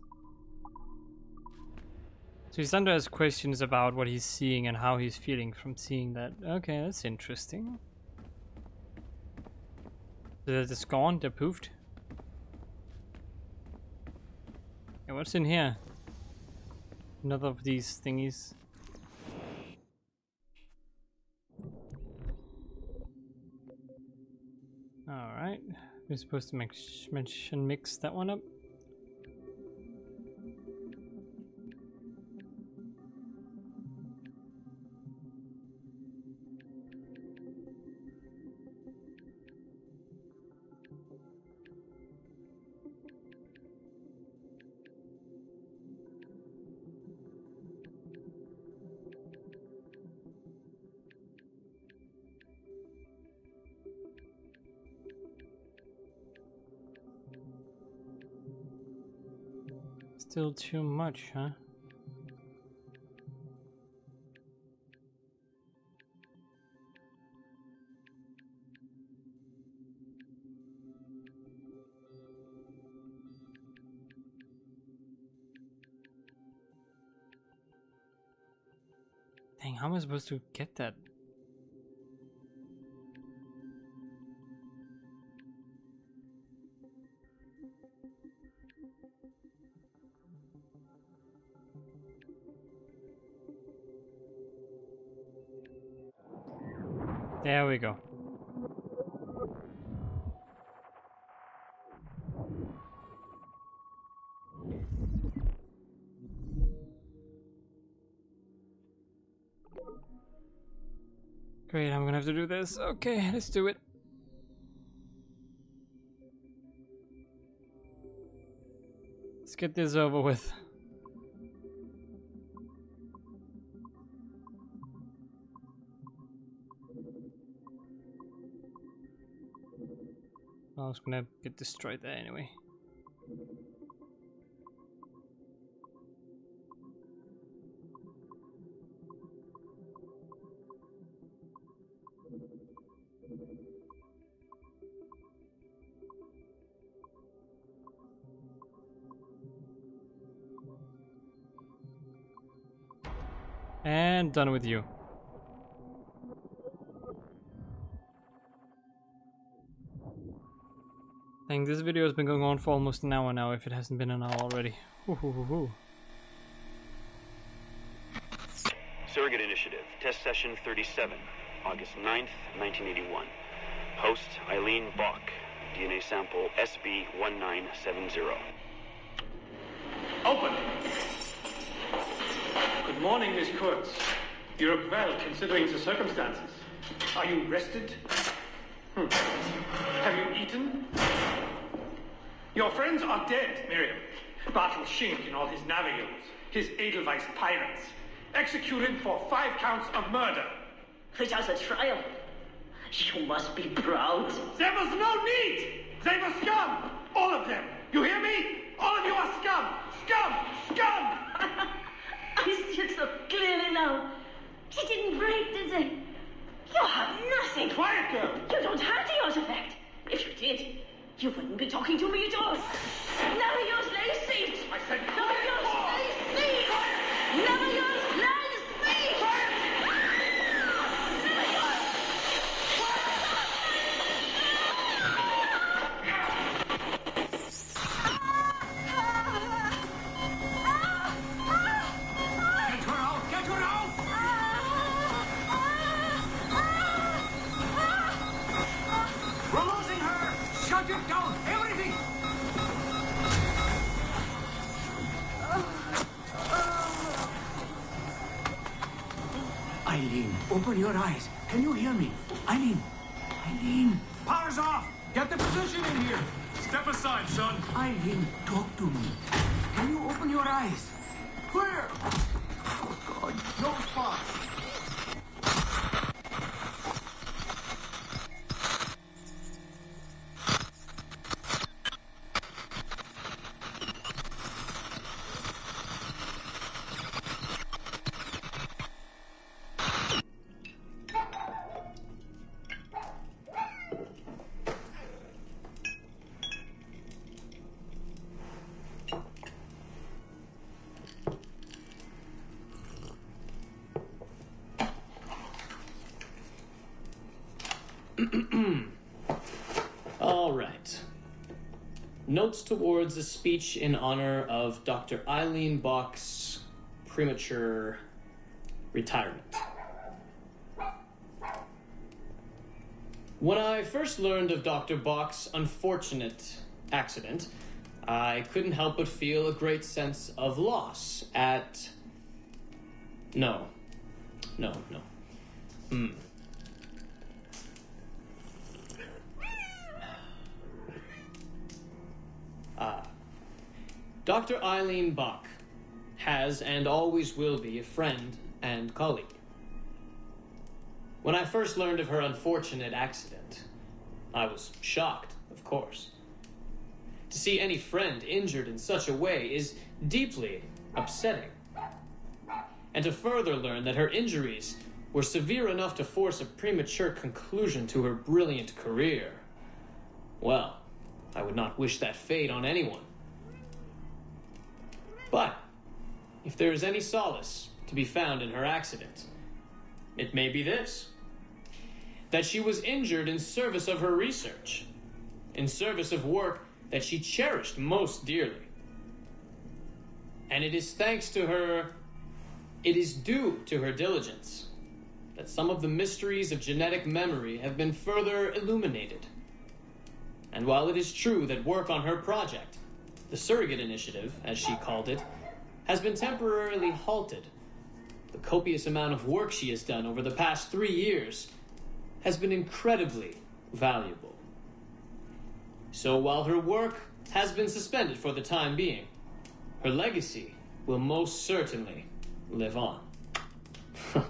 Speaker 1: So Sander has questions about what he's seeing and how he's feeling from seeing that. Okay, that's interesting. They're just gone, they're poofed. Yeah, what's in here? Another of these thingies. Alright, we're supposed to mix, mix, mix that one up. Still too much, huh? Dang, how am I supposed to get that? Great, I'm gonna have to do this. Okay, let's do it. Let's get this over with. I was gonna get destroyed there anyway. Done with you. Dang, this video has been going on for almost an hour now, if it hasn't been an hour already. Ooh,
Speaker 7: Surrogate Initiative, Test Session 37, August 9th, 1981. Host Eileen Bach, DNA sample SB1970.
Speaker 9: Open! Good morning, Miss Kurtz. You look well, considering the circumstances. Are you rested? Hmm. Have you eaten? Your friends are dead, Miriam. Bartel Schink and all his navigators, his Edelweiss pirates, executed for five counts of murder.
Speaker 8: Without a trial. You must be proud.
Speaker 9: There was no need! They were scum! All of them! You hear me? All of you are scum! Scum! Scum! <laughs>
Speaker 8: I see it so clearly now. He didn't break, did they? You have nothing.
Speaker 9: Quiet, girl.
Speaker 8: You don't have the artifact. If you did, you wouldn't be talking to me at all. Never use
Speaker 6: your eyes. Can you hear me? Eileen! Eileen!
Speaker 9: Power's off! Get the position in here! Step aside, son!
Speaker 6: Eileen, talk to me. Can you open your eyes?
Speaker 9: Clear!
Speaker 6: Oh, God.
Speaker 9: No response!
Speaker 14: Notes towards a speech in honor of Dr. Eileen Bach's premature retirement. When I first learned of Dr. Bach's unfortunate accident, I couldn't help but feel a great sense of loss at. No. No, no. Hmm. Dr. Eileen Bach has and always will be a friend and colleague. When I first learned of her unfortunate accident, I was shocked, of course. To see any friend injured in such a way is deeply upsetting. And to further learn that her injuries were severe enough to force a premature conclusion to her brilliant career. Well, I would not wish that fate on anyone. But, if there is any solace to be found in her accident, it may be this that she was injured in service of her research, in service of work that she cherished most dearly. And it is thanks to her, it is due to her diligence that some of the mysteries of genetic memory have been further illuminated. And while it is true that work on her project, the Surrogate Initiative, as she called it, has been temporarily halted, the copious amount of work she has done over the past three years has been incredibly valuable. So while her work has been suspended for the time being, her legacy will most certainly live on. <laughs>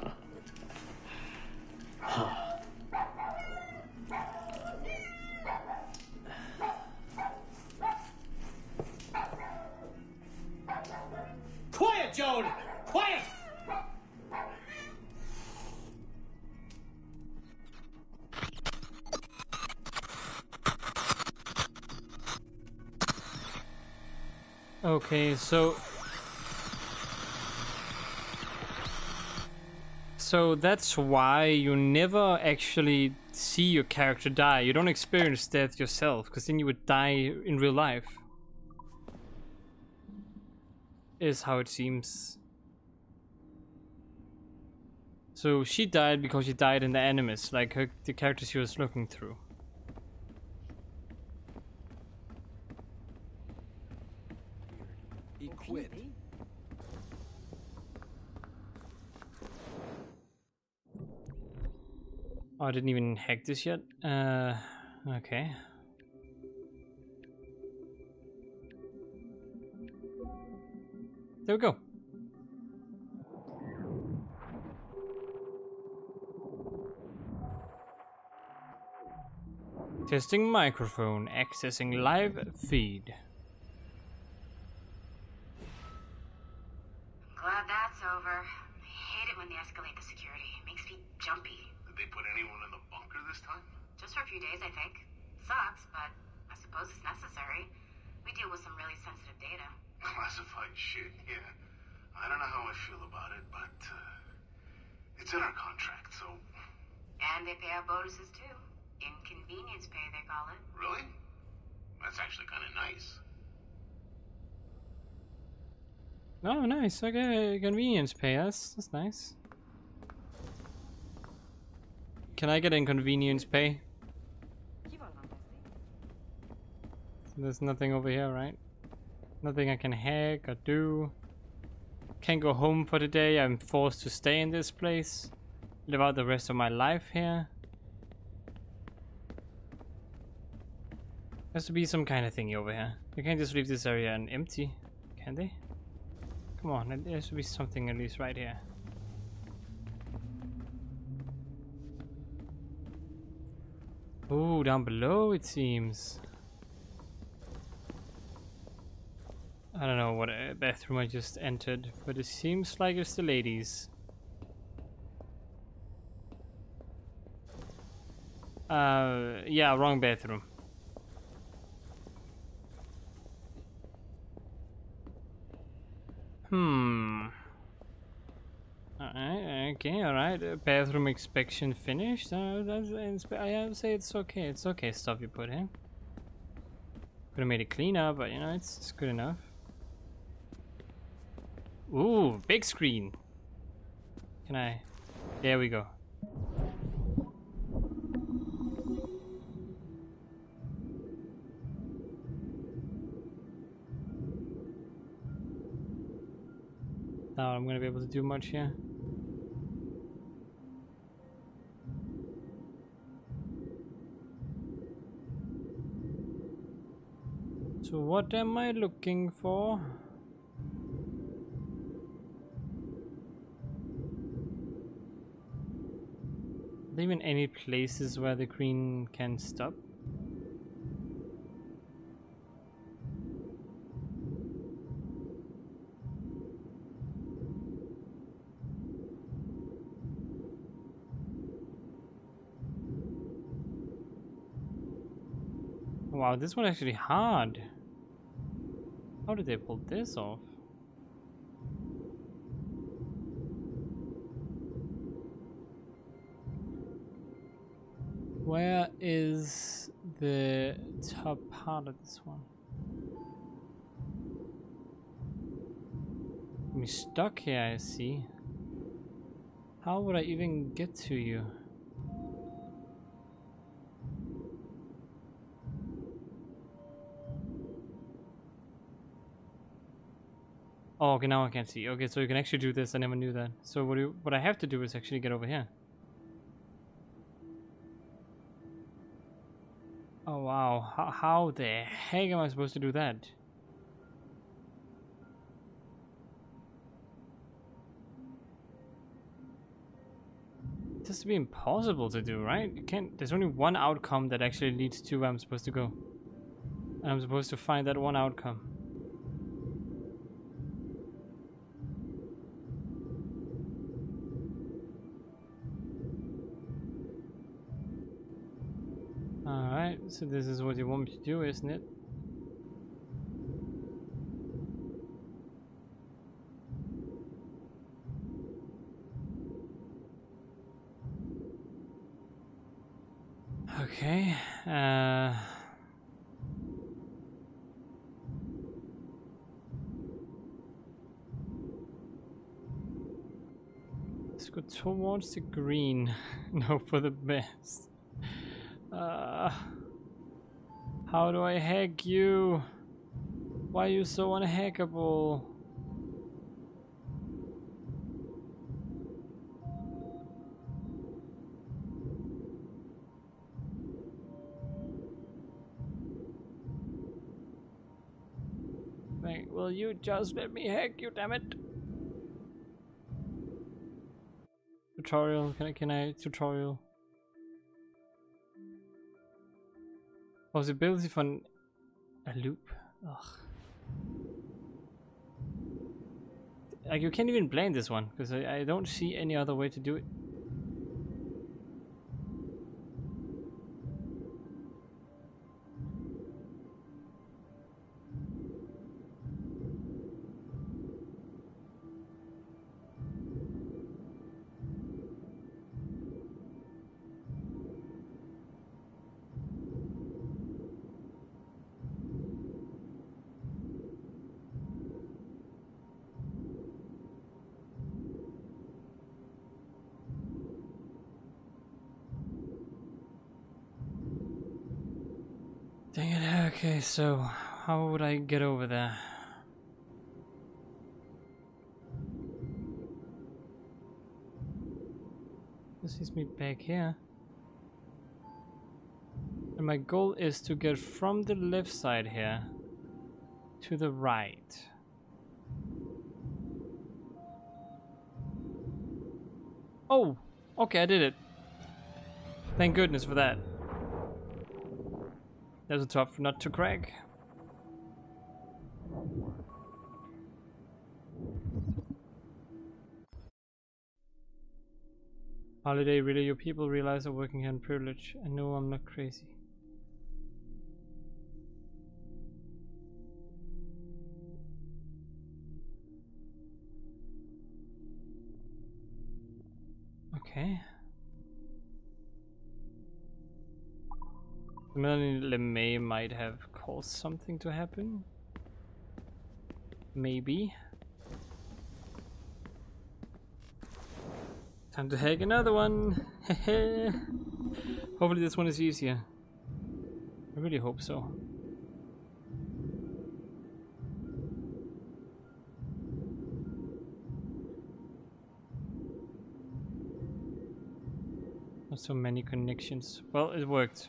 Speaker 14: Quiet, Joan! Quiet!
Speaker 1: Okay, so so that's why you never actually see your character die. You don't experience death yourself, because then you would die in real life. Is how it seems. So she died because she died in the Animus, like her, the character she was looking through.
Speaker 2: He quit.
Speaker 1: Oh, I didn't even hack this yet. Uh, okay. There we go. Testing microphone, accessing live feed.
Speaker 16: Glad that's over. Hate it when they escalate the security. It makes me jumpy.
Speaker 9: Did they put anyone in the bunker this time?
Speaker 16: Just for a few days, I think. Sucks, but I suppose it's necessary. We deal with some really sensitive data.
Speaker 9: Classified shit, yeah. I don't know how I feel about it, but uh, it's in our contract, so.
Speaker 16: And they pay out bonuses too. Inconvenience pay, they call it.
Speaker 9: Really? That's actually kind of nice.
Speaker 1: Oh, nice. Okay, convenience pay. That's, that's nice. Can I get inconvenience pay? There's nothing over here, right? Nothing I can hack or do. Can't go home for the day. I'm forced to stay in this place. Live out the rest of my life here. Has to be some kind of thingy over here. You can't just leave this area and empty, can they? Come on, there should be something at least right here. Oh, down below it seems. I don't know what uh, bathroom I just entered, but it seems like it's the ladies. Uh, yeah, wrong bathroom. Hmm. Alright, Okay, alright. Uh, bathroom inspection finished. Uh, that's, I would say it's okay. It's okay stuff you put in. Could have made it cleaner, but you know, it's, it's good enough. Ooh, big screen. Can I? There we go. Now I'm gonna be able to do much here. So what am I looking for? There even any places where the green can stop? Wow, this one actually hard. How did they pull this off? The top part of this one? I'm stuck here, I see. How would I even get to you? Oh, okay, now I can't see. Okay, so you can actually do this. I never knew that. So what, do, what I have to do is actually get over here. How, how the heck am I supposed to do that? Has to be impossible to do, right? You can't, there's only one outcome that actually leads to where I'm supposed to go. And I'm supposed to find that one outcome. So this is what you want me to do, isn't it? Okay, uh... Let's go towards the green. <laughs> no, for the best. Uh, how do I hack you? Why are you so unhackable? Will you just let me hack you, damn it? Tutorial, can I, can I, tutorial? Possibility von a loop. Ugh. Like you can't even blame this one because I, I don't see any other way to do it. So how would I get over there? This is me back here. And my goal is to get from the left side here to the right. Oh, okay, I did it. Thank goodness for that. There's a tough nut to crack. Holiday, really, your people realize I'm working here in privilege. I know I'm not crazy. Okay. Melanie LeMay might have caused something to happen. Maybe. Time to hack another one. <laughs> Hopefully this one is easier. I really hope so. So many connections. Well, it worked.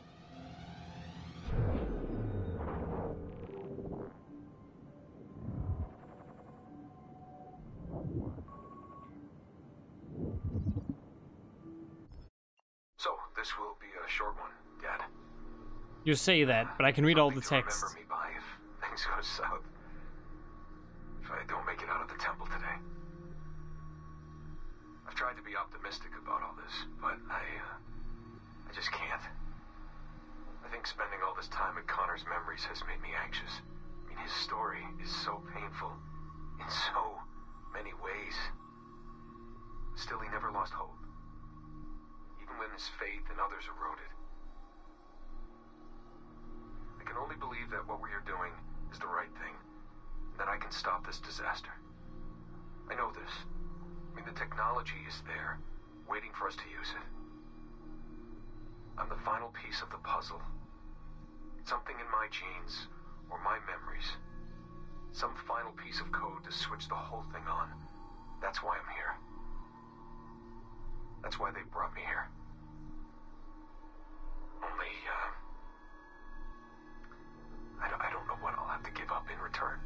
Speaker 11: So, this will be a short one, Dad.
Speaker 1: You say that, but I can read all the text.
Speaker 11: Remember me by if <laughs> things go south. If I don't make it out of the temple today. I've tried to be optimistic about all this, but I, uh, I just can't. I think spending all this time in Connor's memories has made me anxious. I mean, his story is so painful in so many ways. Still, he never lost hope. His faith in others eroded. I can only believe that what we are doing is the right thing. And that I can stop this disaster. I know this. I mean, the technology is there, waiting for us to use it. I'm the final piece of the puzzle. Something in my genes, or my memories. Some final piece of code to switch the whole thing on. That's why I'm here. That's why they brought me here. Only, uh... I don't, I don't know what I'll have to give up in return.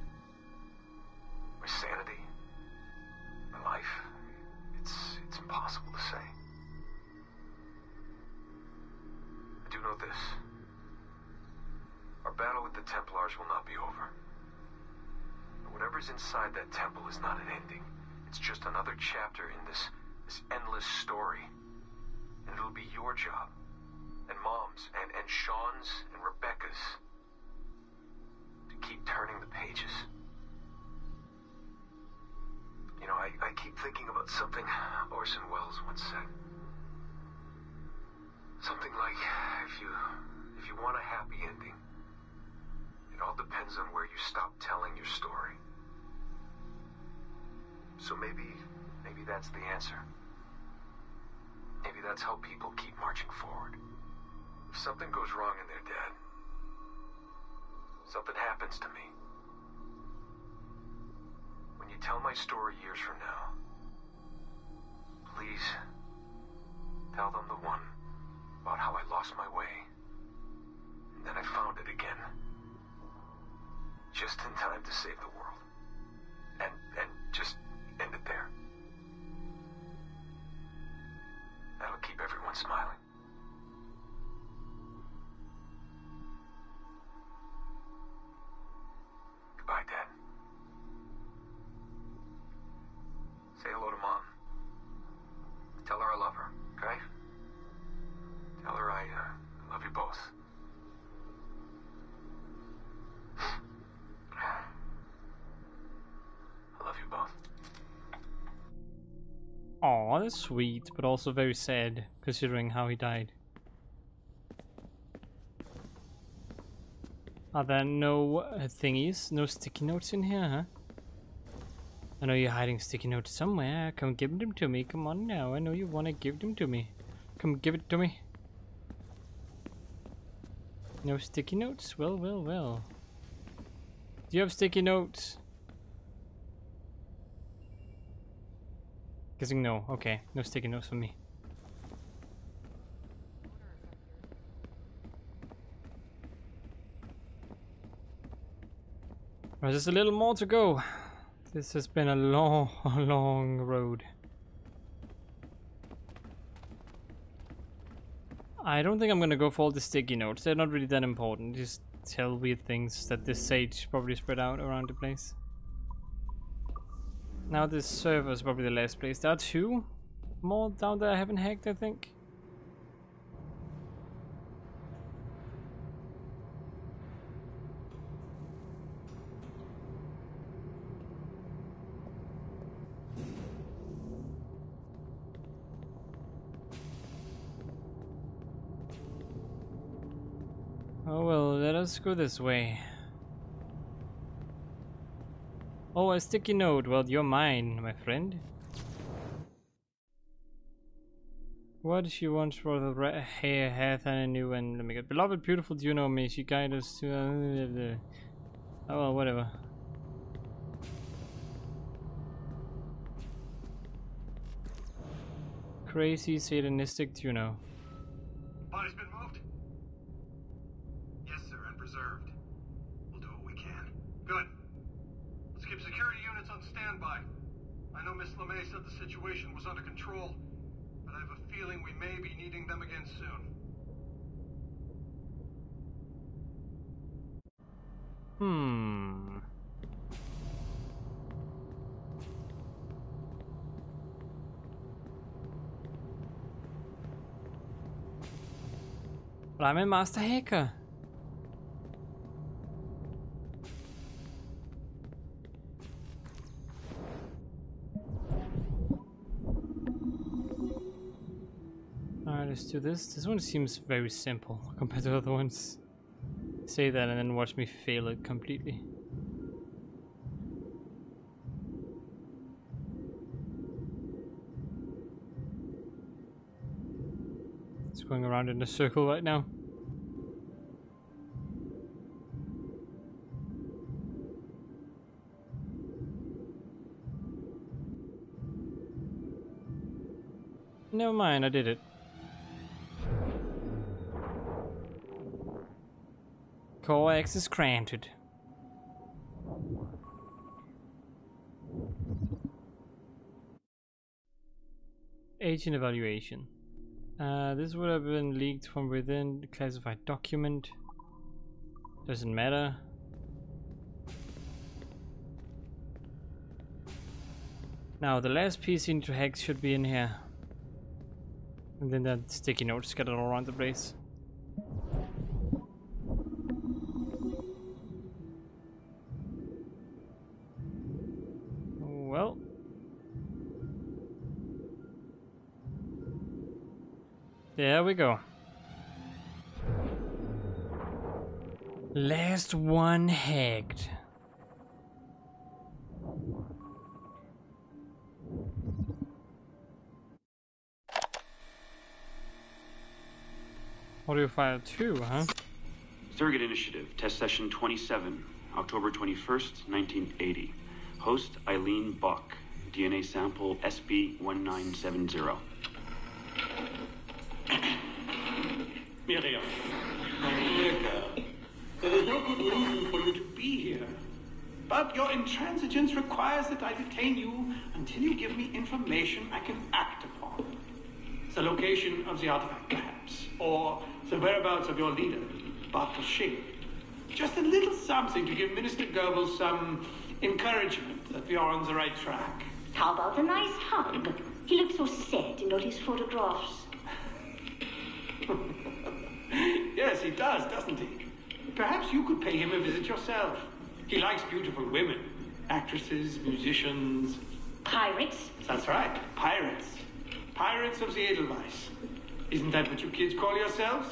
Speaker 11: My sanity, my life. It's, it's impossible to say. I do know this. Our battle with the Templars will not be over. Whatever's inside that temple is not an ending. It's just another chapter in this, this endless story. And it'll be your job, and Mom's, and, and Shaun's, and Rebecca's, to keep turning the pages. You know, I, I keep thinking about something Orson Welles once said. Something like, if you, if you want a happy ending, it all depends on where you stop telling your story. So maybe, maybe that's the answer. Maybe that's how people keep marching forward. If something goes wrong in there, dad, something happens to me. When you tell my story years from now, please tell them the one about how I lost my way. And then I found it again. Just in time to save the world. And and just end it there. That'll keep everyone smiling. Goodbye, Dad. Say hello to Mom. Tell her I love her, okay? Tell her I uh, love you both. I love you both.
Speaker 1: Aw, that's sweet, but also very sad, considering how he died. Are there no uh, thingies, no sticky notes in here, huh? I know you're hiding sticky notes somewhere. Come give them to me. Come on now. I know you want to give them to me. Come give it to me. No sticky notes? Well, well, well. Do you have sticky notes? Guessing no. Okay, no sticky notes for me. There's just a little more to go. This has been a long, <laughs> long road. I don't think I'm gonna go for all the sticky notes. They're not really that important. Just tell weird things that this sage probably spread out around the place. Now this server is probably the last place. There are two more down there I haven't hacked, I think. Well, let us go this way. Oh, a sticky note. Well, you're mine, my friend. What she wants for the re- hair hath and a new and let me get beloved, beautiful, do you know me? She guide us to uh, oh well, whatever. Crazy satanistic, do you know?
Speaker 9: Body's been moved? Yes, sir, and preserved. We'll do what we can. Good. Let's keep security units on standby. I know Miss LeMay said the situation was under control, but I have a feeling we may be needing them again soon.
Speaker 1: Hmm. But I'm a master hacker. Let's do this. This one seems very simple compared to other ones. Say that and then watch me fail it completely. It's going around in a circle right now. Never mind, I did it. Core access granted. Agent evaluation. Uh, this would have been leaked from within classified document. Doesn't matter. Now the last piece into hex should be in here. And then that sticky note scattered all around the place. There we go. Last one hacked. Audio file 2, huh?
Speaker 7: Surrogate Initiative, Test Session 27, October 21st, 1980. Host Eileen Bach, DNA sample SB1970.
Speaker 9: Miriam, my dear girl, there is no good reason for you to be here. But your intransigence requires that I detain you until you give me information I can act upon. The location of the artifact, perhaps, or the whereabouts of your leader, Bartel Schink. Just a little something to give Minister Goebbels some encouragement that we are on the right track.
Speaker 8: How about a nice hug? He looks so sad in all his photographs. <laughs>
Speaker 9: yes, he does, doesn't he? Perhaps you could pay him a visit yourself. He likes beautiful women, actresses, musicians.
Speaker 8: Pirates?
Speaker 9: That's right, pirates. Pirates of the Edelweiss. Isn't that what you kids call yourselves?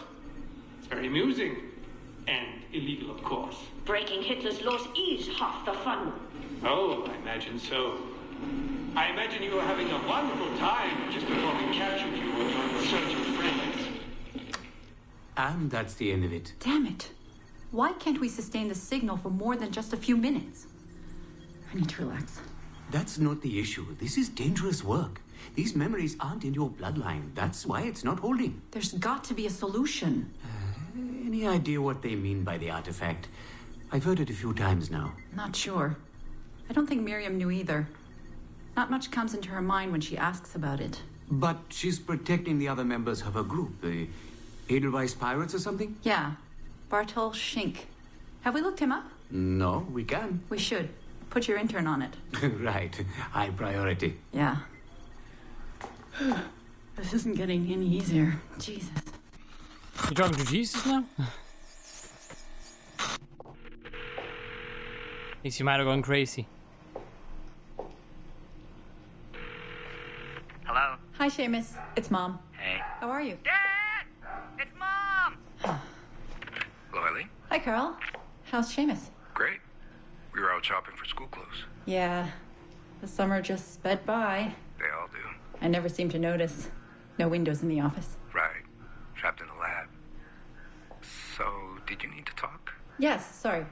Speaker 9: It's very amusing. And illegal, of course.
Speaker 8: Breaking Hitler's laws is half the fun.
Speaker 9: Oh, I imagine so. I imagine you were having a wonderful time just before we captured you on your search for friends.
Speaker 6: And that's the end of it.
Speaker 5: Damn it. Why can't we sustain the signal for more than just a few minutes? I need to relax.
Speaker 6: That's not the issue. This is dangerous work. These memories aren't in your bloodline. That's why it's not holding.
Speaker 5: There's got to be a solution.
Speaker 6: Uh, any idea what they mean by the artifact? I've heard it a few times now.
Speaker 5: Not sure. I don't think Miriam knew either. Not much comes into her mind when she asks about it.
Speaker 6: But she's protecting the other members of her group, the Edelweiss Pirates or something?
Speaker 5: Yeah. Bartel Schink. Have we looked him up?
Speaker 6: No, we can.
Speaker 5: We should. Put your intern on it. <laughs>
Speaker 6: right. High priority.
Speaker 5: Yeah. <sighs> this isn't getting any easier. Jesus.
Speaker 1: You're talking to Jesus now? Thinks you might have gone crazy.
Speaker 10: Hello?
Speaker 5: Hi, Seamus. It's Mom.
Speaker 10: Hey.
Speaker 5: How are you?
Speaker 10: Dad!
Speaker 11: Look,
Speaker 5: Carl. How's Seamus?
Speaker 10: Great. We were out shopping for school clothes.
Speaker 5: Yeah, the summer just sped by.
Speaker 10: They all do.
Speaker 5: I never seem to notice. No windows in the office.
Speaker 10: Right. Trapped in a lab. So, did you need to talk?
Speaker 5: Yes, sorry.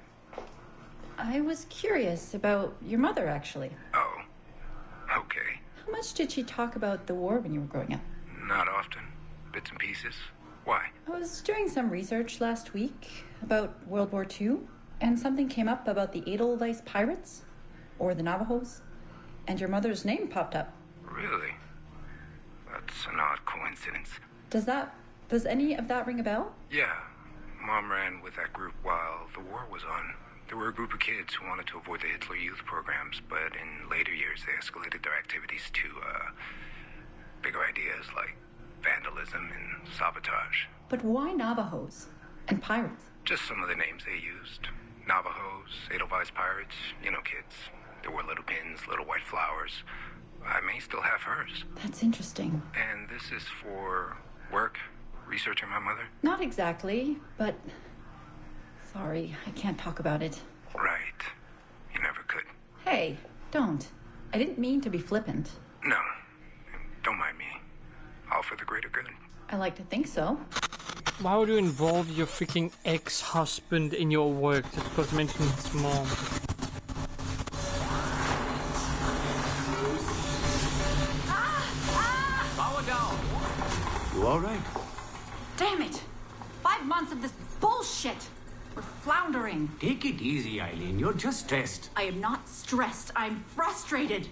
Speaker 5: I was curious about your mother, actually.
Speaker 10: Oh. Okay.
Speaker 5: How much did she talk about the war when you were growing up?
Speaker 10: Not often. Bits and pieces. Why?
Speaker 5: I was doing some research last week about World War II, and something came up about the Edelweiss pirates, or the Navajos, and your mother's name popped up.
Speaker 10: Really? That's an odd coincidence.
Speaker 5: Does that. Does any of that ring a bell?
Speaker 10: Yeah. Mom ran with that group while the war was on. There were a group of kids who wanted to avoid the Hitler Youth programs, but in later years they escalated their activities to, uh, bigger ideas like vandalism and sabotage.
Speaker 5: But why Navajos and pirates?
Speaker 10: Just some of the names they used. Navajos, Edelweiss pirates, you know kids. There were little pins, little white flowers. I may still have hers.
Speaker 5: That's interesting.
Speaker 10: And this is for work? Researching my mother?
Speaker 5: Not exactly, but. Sorry, I can't talk about it.
Speaker 10: Right. You never could.
Speaker 5: Hey, don't. I didn't mean to be flippant.
Speaker 10: No. Don't mind me. All for the greater good.
Speaker 5: I like to think so.
Speaker 1: Why would you involve your freaking ex-husband in your work just because you mentioned his mom?
Speaker 6: Power down. You all right?
Speaker 5: Damn it! Five months of this bullshit! We're floundering.
Speaker 6: Take it easy, Eileen. You're just stressed.
Speaker 5: I am not stressed. I'm frustrated.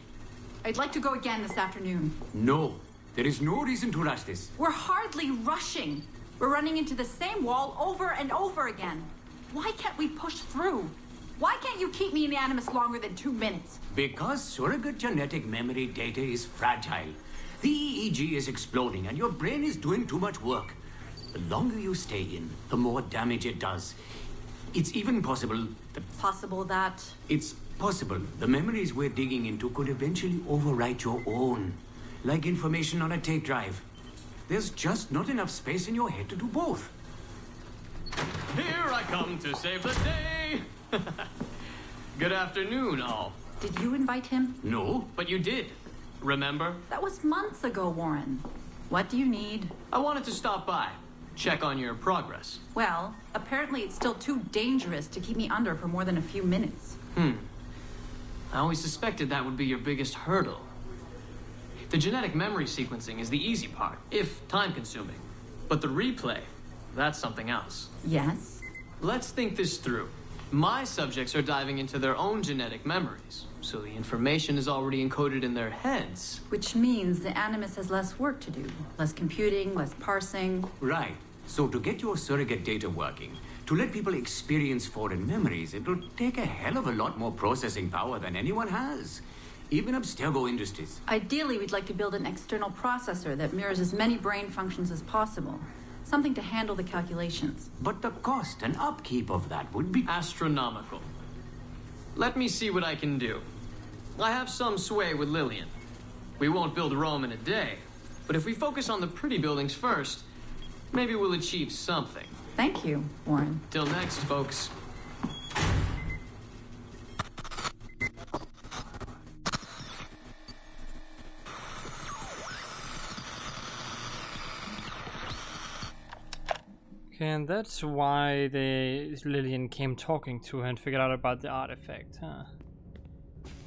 Speaker 5: I'd like to go again this afternoon.
Speaker 6: No, there is no reason to rush this.
Speaker 5: We're hardly rushing. We're running into the same wall over and over again. Why can't we push through? Why can't you keep me in the Animus longer than two minutes?
Speaker 6: Because surrogate genetic memory data is fragile. The EEG is exploding and your brain is doing too much work. The longer you stay in, the more damage it does. It's even possible that
Speaker 5: Possible that.
Speaker 6: it's possible the memories we're digging into could eventually overwrite your own. Like information on a tape drive. There's just not enough space in your head to do both.
Speaker 14: Here I come to save the day. <laughs> Good afternoon, all.
Speaker 5: Did you invite him?
Speaker 6: No.
Speaker 14: But you did. Remember?
Speaker 5: That was months ago, Warren. What do you need?
Speaker 14: I wanted to stop by, check on your progress.
Speaker 5: Well, apparently it's still too dangerous to keep me under for more than a few minutes.
Speaker 14: Hmm. I always suspected that would be your biggest hurdle. The genetic memory sequencing is the easy part, if time consuming. But the replay, that's something else.
Speaker 5: Yes?
Speaker 14: Let's think this through. My subjects are diving into their own genetic memories, so the information is already encoded in their heads.
Speaker 5: Which means the Animus has less work to do. Less computing, less parsing.
Speaker 6: Right. So to get your surrogate data working, to let people experience foreign memories, it'll take a hell of a lot more processing power than anyone has. Even Abstergo Industries.
Speaker 5: Ideally, we'd like to build an external processor that mirrors as many brain functions as possible. Something to handle the calculations.
Speaker 6: But the cost and upkeep of that would be
Speaker 14: astronomical. Let me see what I can do. I have some sway with Lillian. We won't build Rome in a day, but if we focus on the pretty buildings first, maybe we'll achieve something.
Speaker 5: Thank you, Warren.
Speaker 14: Till next, folks.
Speaker 1: Okay, and that's why the Lillian came talking to her and figured out about the artifact, huh?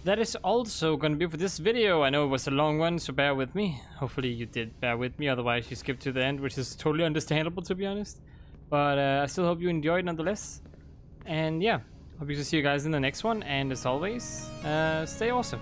Speaker 1: That is also gonna be for this video. I know it was a long one, so bear with me. Hopefully you did bear with me, otherwise you skipped to the end, which is totally understandable to be honest. But uh, I still hope you enjoyed nonetheless. And yeah, hope you see you guys in the next one, and as always, uh, stay awesome.